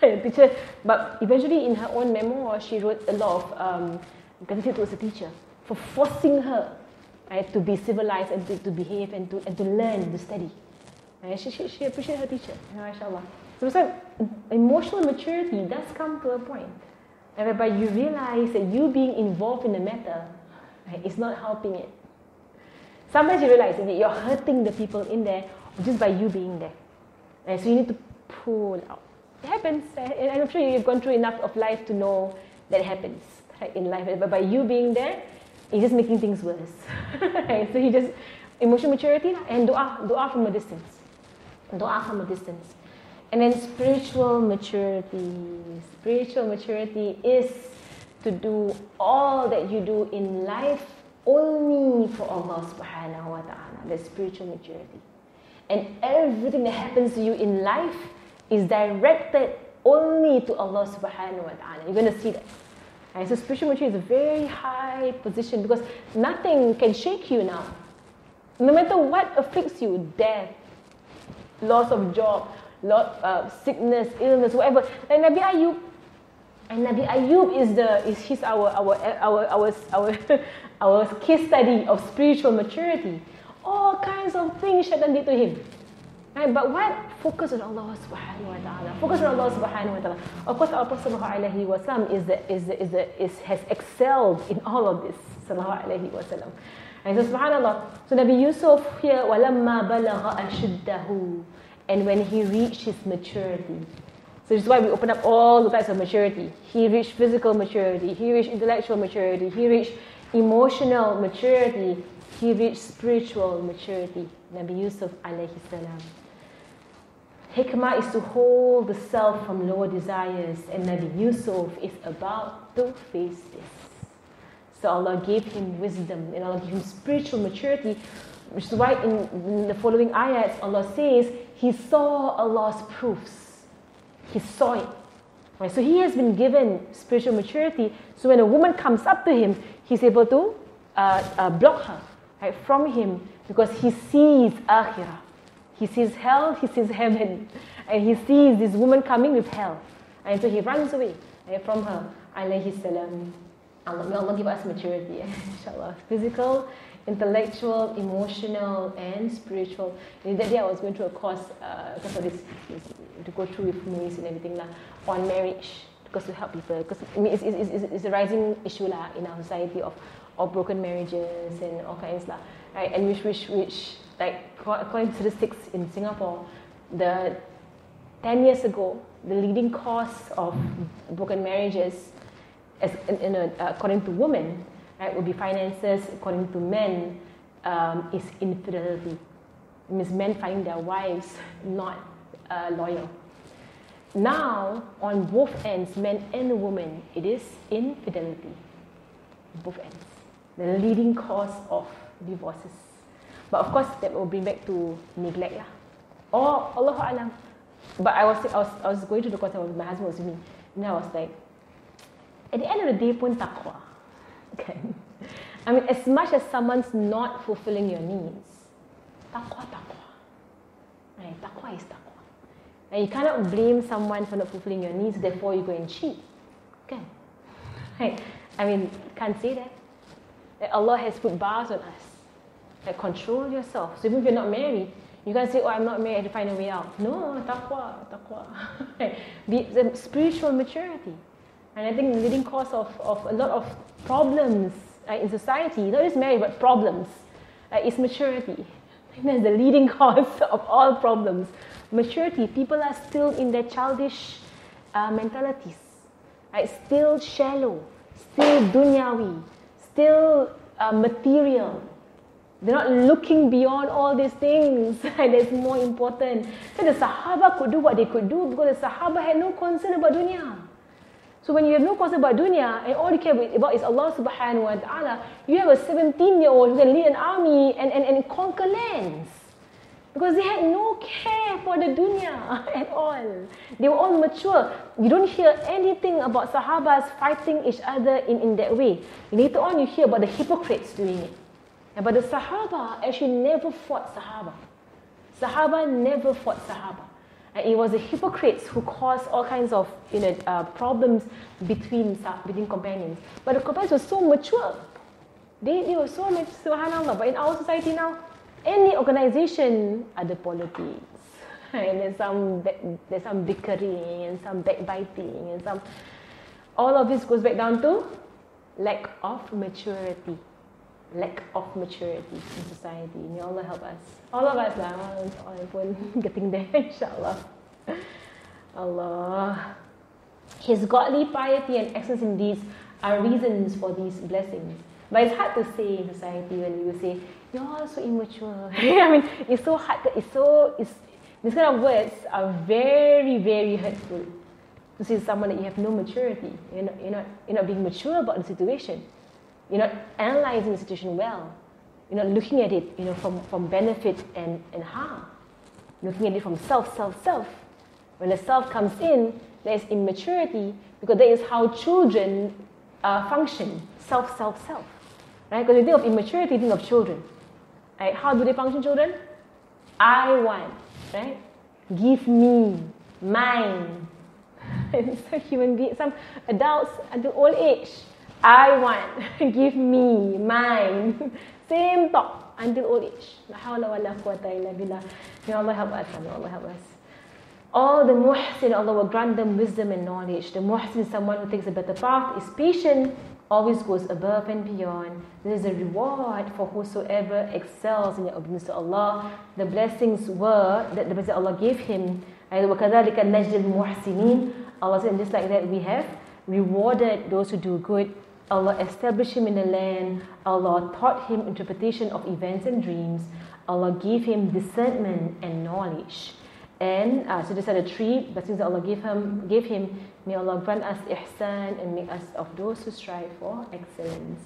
teacher, but eventually in her own memoir, she wrote a lot of um, gratitude towards the teacher for forcing her right, to be civilized and to, to behave and to, and to learn, and to study. Right? She, she, she appreciated her teacher, mashallah. So, so emotional maturity does come to a point whereby you realize that you being involved in the matter right, is not helping it. Sometimes you realize that you're hurting the people in there just by you being there. Right? So you need to pull out. It happens, and I'm sure you've gone through enough of life to know that happens right, in life. But by you being there, it's just making things worse. right? So you just emotional maturity and dua, dua from a distance, dua from a distance, and then spiritual maturity. Spiritual maturity is to do all that you do in life only for Allah subhanahu wa ta'ala, the spiritual maturity. And everything that happens to you in life is directed only to Allah subhanahu wa ta'ala. You're going to see that. And maturity is a very high position because nothing can shake you now. No matter what afflicts you, death, loss of job, lot, uh, sickness, illness, whatever. Like Nabi Ayub, and Nabi Ayub is the is his our our our our our, our case study of spiritual maturity. All kinds of things Shaitan did to him. Right? But what? Focus on Allah subhanahu wa ta'ala. Focus on Allah subhanahu wa ta'ala. Of course, our Prophet sallallahu wa sallam is, the, is, the, is, the, is, has excelled in all of this. Sallallahu alayhi wa sallam. And so subhanAllah. So Nabi Yusuf here, وَلَمَّا بَلَغَ أَشُدَّهُ And when he reached his maturity. So this is why we open up all the types of maturity. He reached physical maturity. He reached intellectual maturity. He reached emotional maturity. He reached spiritual maturity. Nabi Yusuf alayhi salam. Hikmah is to hold the self from lower desires, and Nabi Yusuf is about to face this. So Allah gave him wisdom and Allah gave him spiritual maturity, which is why in, in the following ayats Allah says he saw Allah's proofs. He saw it. Right? So he has been given spiritual maturity. So when a woman comes up to him, he's able to uh, uh, block her right, from him because he sees akhirah. He sees hell, he sees heaven, and he sees this woman coming with hell. And so he runs away from her. Alayhi salam. Allah, may Allah give us maturity, inshallah. Physical, intellectual, emotional, and spiritual. And that day I was going through a course uh, because of this, this, to go through with movies and everything lah, on marriage because to help people. Because I mean, it's, it's, it's, it's a rising issue lah in our society of of broken marriages and all kinds lah, right? And which which which like according to statistics in Singapore, the 10 years ago, the leading cause of broken marriages, as in, in a, according to women, right, would be finances. According to men, um, is infidelity. It means men finding their wives not uh, loyal. Now, on both ends, men and women, it is infidelity. Both ends. The leading cause of divorces. But of course, that will bring back to neglect. Lah. Oh, or, Allah Alam. But I was, I, was, I was going to the court my husband was with me. And I was like, at the end of the day pun taqwa. Okay. I mean, as much as someone's not fulfilling your needs, taqwa, taqwa. Right? Taqwa is taqwa. And you cannot blame someone for not fulfilling your needs, therefore you go and cheat. Okay. Right? I mean, can't say that. that. Allah has put bars on us. That control yourself. So even if you're not married, you can't say, oh, I'm not married, to find a way out. No, taqwa, taqwa. the, the spiritual maturity. And I think the leading cause of, of a lot of problems uh, in society, not just marriage, but problems, uh, is maturity. That's the leading cause of all problems. Maturity. People are still in their childish uh, mentalities, right? Still shallow, still dunyawi, still uh, material. They're not looking beyond all these things. and it's more important. So the Sahaba could do what they could do because the Sahaba had no concern about dunya. So when you have no concern about dunya and all you care about is Allah subhanahu wa ta'ala, you have a 17 year old who can lead an army and, and, and conquer lands. Because they had no care for the dunya at all. They were all mature. You don't hear anything about Sahabas fighting each other in, in that way. Later on, you hear about the hypocrites doing it. But the Sahaba actually never fought Sahaba. Sahaba never fought Sahaba. And it was the hypocrites who caused all kinds of you know, uh, problems between, between companions. But the companions were so mature. They, they were so much, subhanAllah. But in our society now, any organization ada politics. And there's some, there's some bickering and some backbiting and some... All of this goes back down to lack of maturity. Lack of maturity in society. May Allah help us. All of us lah. All getting there, insyaAllah. Allah. His godly piety and excellence in deeds are reasons for these blessings. But it's hard to say in society when you say, you're all so immature. I mean, it's so hard, to, it's so, it's, these kind of words are very, very hurtful. To say someone that you have no maturity. You're not, you're, not, you're not being mature about the situation. You're not analyzing the situation well. You're not looking at it, you know, from, from benefit and, and harm. Looking at it from self, self, self. When the self comes in, there is immaturity because that is how children uh, function. Self, self, self. Right? Because you think of immaturity, think of children. Right? How do they function, children? I want. Right? Give me. Mine. some human beings, some adults until old age. I want. Give me. Mine. Same talk until old age. La hawla wa la quwwata illa billah. May Allah help us. May Allah help us. All the muhsin, Allah will grant them wisdom and knowledge. The muhsin is someone who takes a better path, is patient, always goes above and beyond. There is a reward for whosoever excels in their obedience to Allah. The blessings were that the blessing Allah gave him. وَكَذَلِكَ نَجْدِ الْمُحْسِنِينَ Allah said, just like that, we have rewarded those who do good. Allah established him in the land. Allah taught him interpretation of events and dreams. Allah gave him discernment and knowledge. And uh, so these are the three blessings that Allah gave him. Gave him. May Allah grant us ihsan and make us of those who strive for excellence.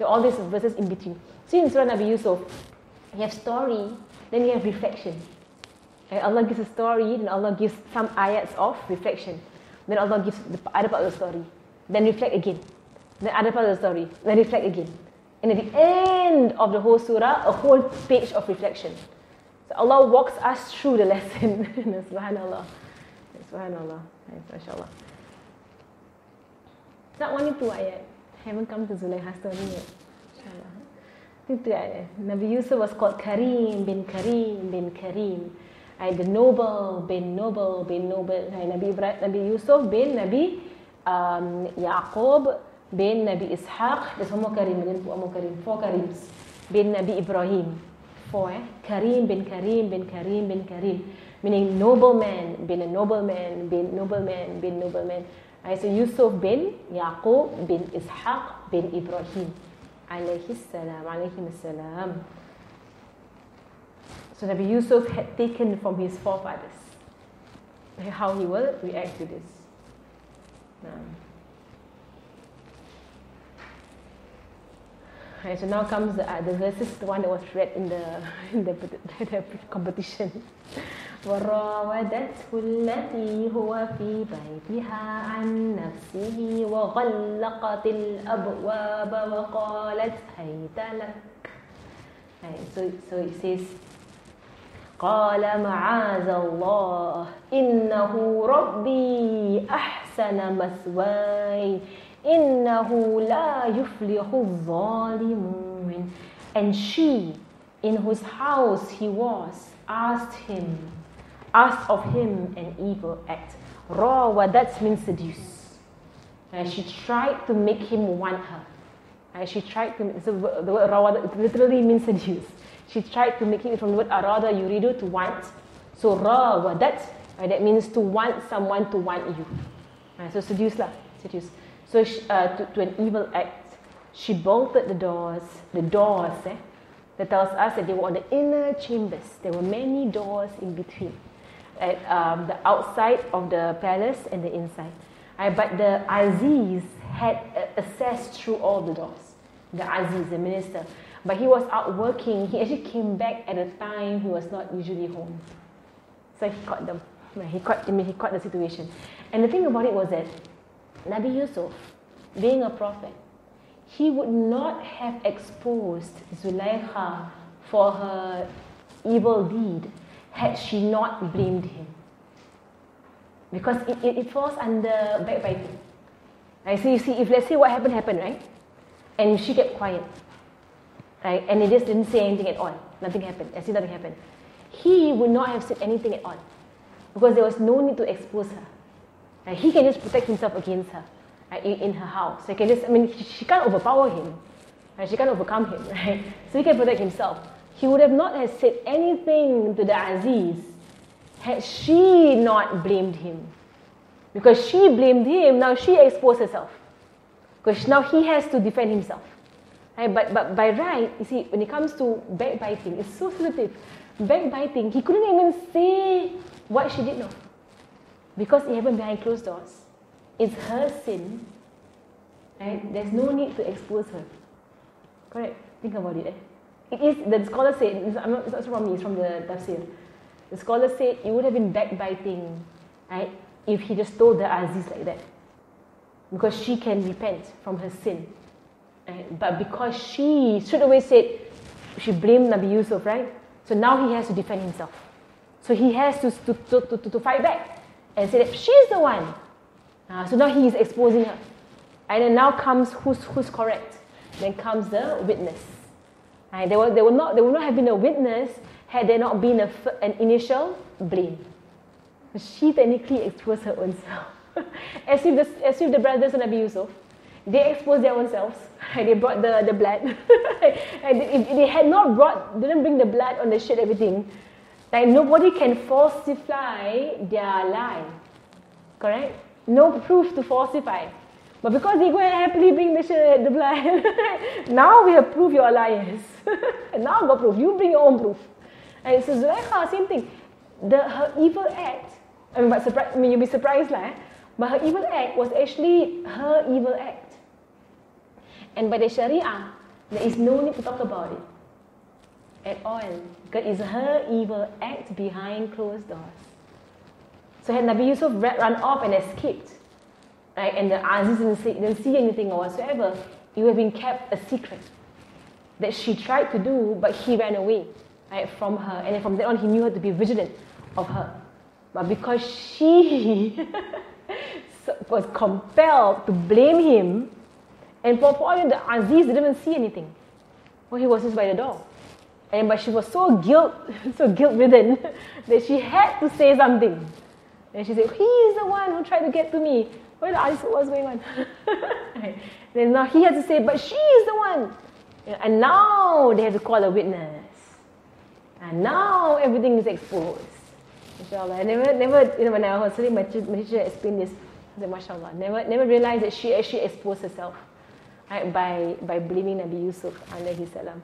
Are all these verses in between. See in Surah Nabi Yusuf, you have story, then you have reflection. Allah gives a story, then Allah gives some ayats of reflection. Then Allah gives the other part of the story. Then reflect again. Then other part of the story. Then reflect again. And at the end of the whole surah, a whole page of reflection. So Allah walks us through the lesson. Subhanallah. Subhanallah. MashaAllah. Not one two ayat. Haven't come to Zulaikha's story yet. InsyaAllah. Ayat. Nabi Yusuf was called Karim bin Karim bin Karim. Ay, the noble bin noble bin noble. Nabi, Nabi Yusuf bin Nabi um, Yaqub bin Nabi Ishaq, there's one more Karim, and then one more Karim, four Karims, bin Nabi Ibrahim, four, eh? Karim bin Karim bin Karim bin Karim, meaning nobleman, bin a nobleman, bin nobleman, bin nobleman. Right, so Yusuf bin Yaqub bin Ishaq bin Ibrahim, alayhi salam, alayhi salam. So Nabi Yusuf had taken from his forefathers how he will react to this. Um, Right, so now comes the, uh, the verses, the one that was read in the, in the, the competition. وراودته التي هو في بيتها عن نفسه وغلقت الأبواب وقالت هيت لك so, so it says قال معاذ الله إنه ربي أحسن مثواي إنه لا يفلح الظالمون And she, in whose house he was, asked him, asked of him an evil act. Rawa, that means seduce. And she tried to make him want her. And she tried to, so the word rawa literally means seduce. She tried to make it from the word arada yuridu to want. So rawa, that, right, that means to want someone to want you. Right, so seduce lah, seduce. So she, uh, to, to, an evil act, she bolted the doors, the doors, eh, that tells us that they were on the inner chambers. There were many doors in between, at um, the outside of the palace and the inside. Right, but the Aziz had access through all the doors. The Aziz, the minister. But he was out working. He actually came back at a time he was not usually home. So he caught them. He caught, I mean, he caught the situation. And the thing about it was that Nabi Yusuf, being a prophet, he would not have exposed Zulaikha for her evil deed had she not blamed him. Because it, it, it falls under backbiting. Right? So you see, if let's say what happened happened, right? And she kept quiet, right? And he just didn't say anything at all. Nothing happened. As if nothing happened. He would not have said anything at all. Because there was no need to expose her. Right? He can just protect himself against her right? in, in her house. So he can just, I mean, she can't overpower him. Right? She can't overcome him. Right? So he can protect himself. He would have not have said anything to the Aziz had she not blamed him. Because she blamed him, now she exposed herself. Because now he has to defend himself. Right? But, but by right, you see, when it comes to backbiting, it's so sensitive. Backbiting, he couldn't even say what she did know. Because it happened behind closed doors. It's her sin. Right? There's no need to expose her. Correct? Think about it. Eh? It is, the scholar said, it's, not, it's not from me, it's from the tafsir. The scholar said it would have been backbiting, right, if he just told the Aziz like that. Because she can repent from her sin. Right? But because she straight away said, she blamed Nabi Yusuf, right? So now he has to defend himself. So he has to, to, to, to, to fight back and say that she's the one. Uh, so now he is exposing her. And then now comes who's, who's correct. Then comes the witness. Right? There, will, there, will not, there will not have been a witness had there not been a, an initial blame. She technically exposed her own self. as, if the, as if the brothers of Nabi Yusuf, they exposed their own selves. They brought the, the blood. and if they had not brought, didn't bring the blood on the shit, everything, like nobody can falsify their lie. Correct? No proof to falsify. But because they go and happily bring the, shit, the blood, now we have proof you're liars. now got proof. You bring your own proof. And so Zulaikha, same thing. The, her evil act, I mean, but surprise, I mean, you'll be surprised, lah, eh? but her evil act was actually her evil act. And by the Sharia, there is no need to talk about it at all. Because it's her evil act behind closed doors. So had Nabi Yusuf run off and escaped, right, and the Aziz didn't see, didn't see anything or whatsoever, it would have been kept a secret that she tried to do, but he ran away right, from her. And then from then on, he knew her to be vigilant of her. But because she was compelled to blame him, and for all the Aziz didn't even see anything. Well, he was just by the door. And but she was so guilt, so guilt-ridden that she had to say something. And she said, He is the one who tried to get to me. What Aziz, was going on? then now he had to say, but she is the one. And now they have to call a witness. And now everything is exposed. Inshallah. I never, never, you know, when I was studying, my, teacher explained this. I said, mashallah. Never, never realized that she actually exposed herself right, by, by blaming Nabi Yusuf, alayhi salam.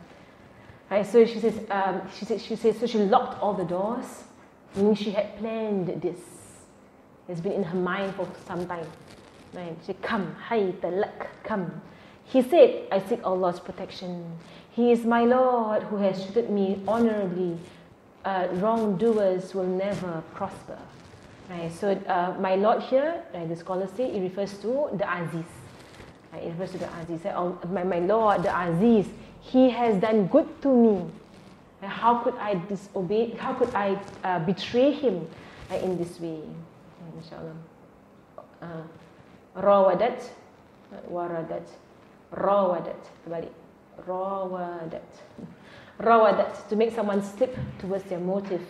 Right, so she says, um, she says, she says, so she locked all the doors, meaning she had planned this. It's been in her mind for some time. Right? She said, come, hay talak, come. He said, I seek Allah's protection. He is my Lord who has treated me honorably. Uh, wrongdoers will never prosper. Right, so uh, my Lord here, right, the scholars say, it refers to the Aziz. Right, it refers to the Aziz. Oh, my, my Lord, the Aziz, He has done good to me. How could I disobey? How could I uh, betray Him in this way? Inshallah. Uh, rawadat, waradat, rawadat. Rawadat. Rawadat, to make someone slip towards their motive.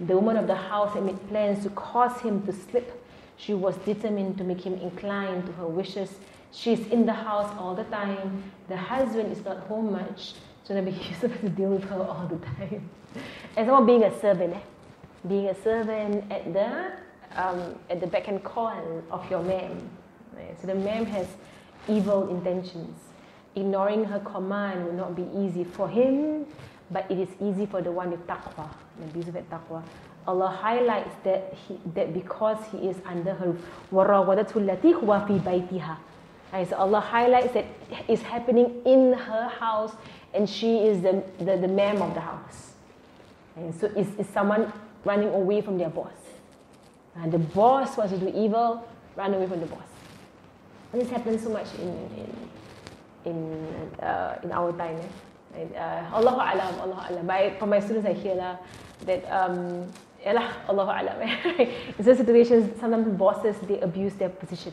The woman of the house had made plans to cause him to slip. She was determined to make him incline to her wishes. She's in the house all the time. The husband is not home much. So Nabi Yusuf has to deal with her all the time. And someone being a servant, eh? being a servant at the um, at the beck and call of your ma'am. Right? So the ma'am has evil intentions. Ignoring her command will not be easy for him, but it is easy for the one with taqwa, Nabi Yusuf at taqwa. Allah highlights that he, that because he is under her وَرَاوَدَتْهُ الَّتِي هُوَ فِي بَيْتِهَا so Allah highlights that it's happening in her house and she is the, the, the ma'am of the house. And so is, is someone running away from their boss. And the boss wants to do evil, run away from the boss. And this happens so much in, in, in, uh, in our time. Eh? Right? Uh, Allahu Alam, Allahu Alam. By, from my students, I hear lah, that um, yalah, Allahu Alam. in some situations, sometimes bosses, they abuse their position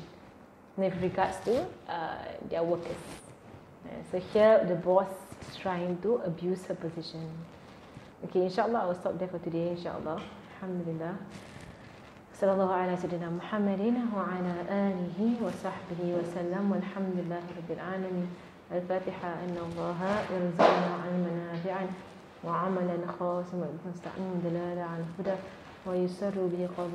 with regards to uh, their workers. Uh, so here the boss is trying to abuse her position. Okay, inshallah, I will stop there for today, inshallah. Alhamdulillah. صلى الله على سيدنا محمد وعلى آله وصحبه وسلم والحمد لله رب العالمين الفاتحة إن الله يرزقنا علما نافعا وعملا خاصا مستقيم دلالة على الهدى ويسر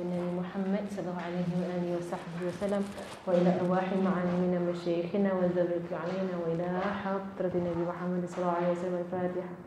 النبي محمد صلى الله عليه وآله وصحبه وسلم وإلى أرواح معلمين مشايخنا وذرية علينا وإلى حضرة النبي محمد صلى الله عليه وسلم الفاتحة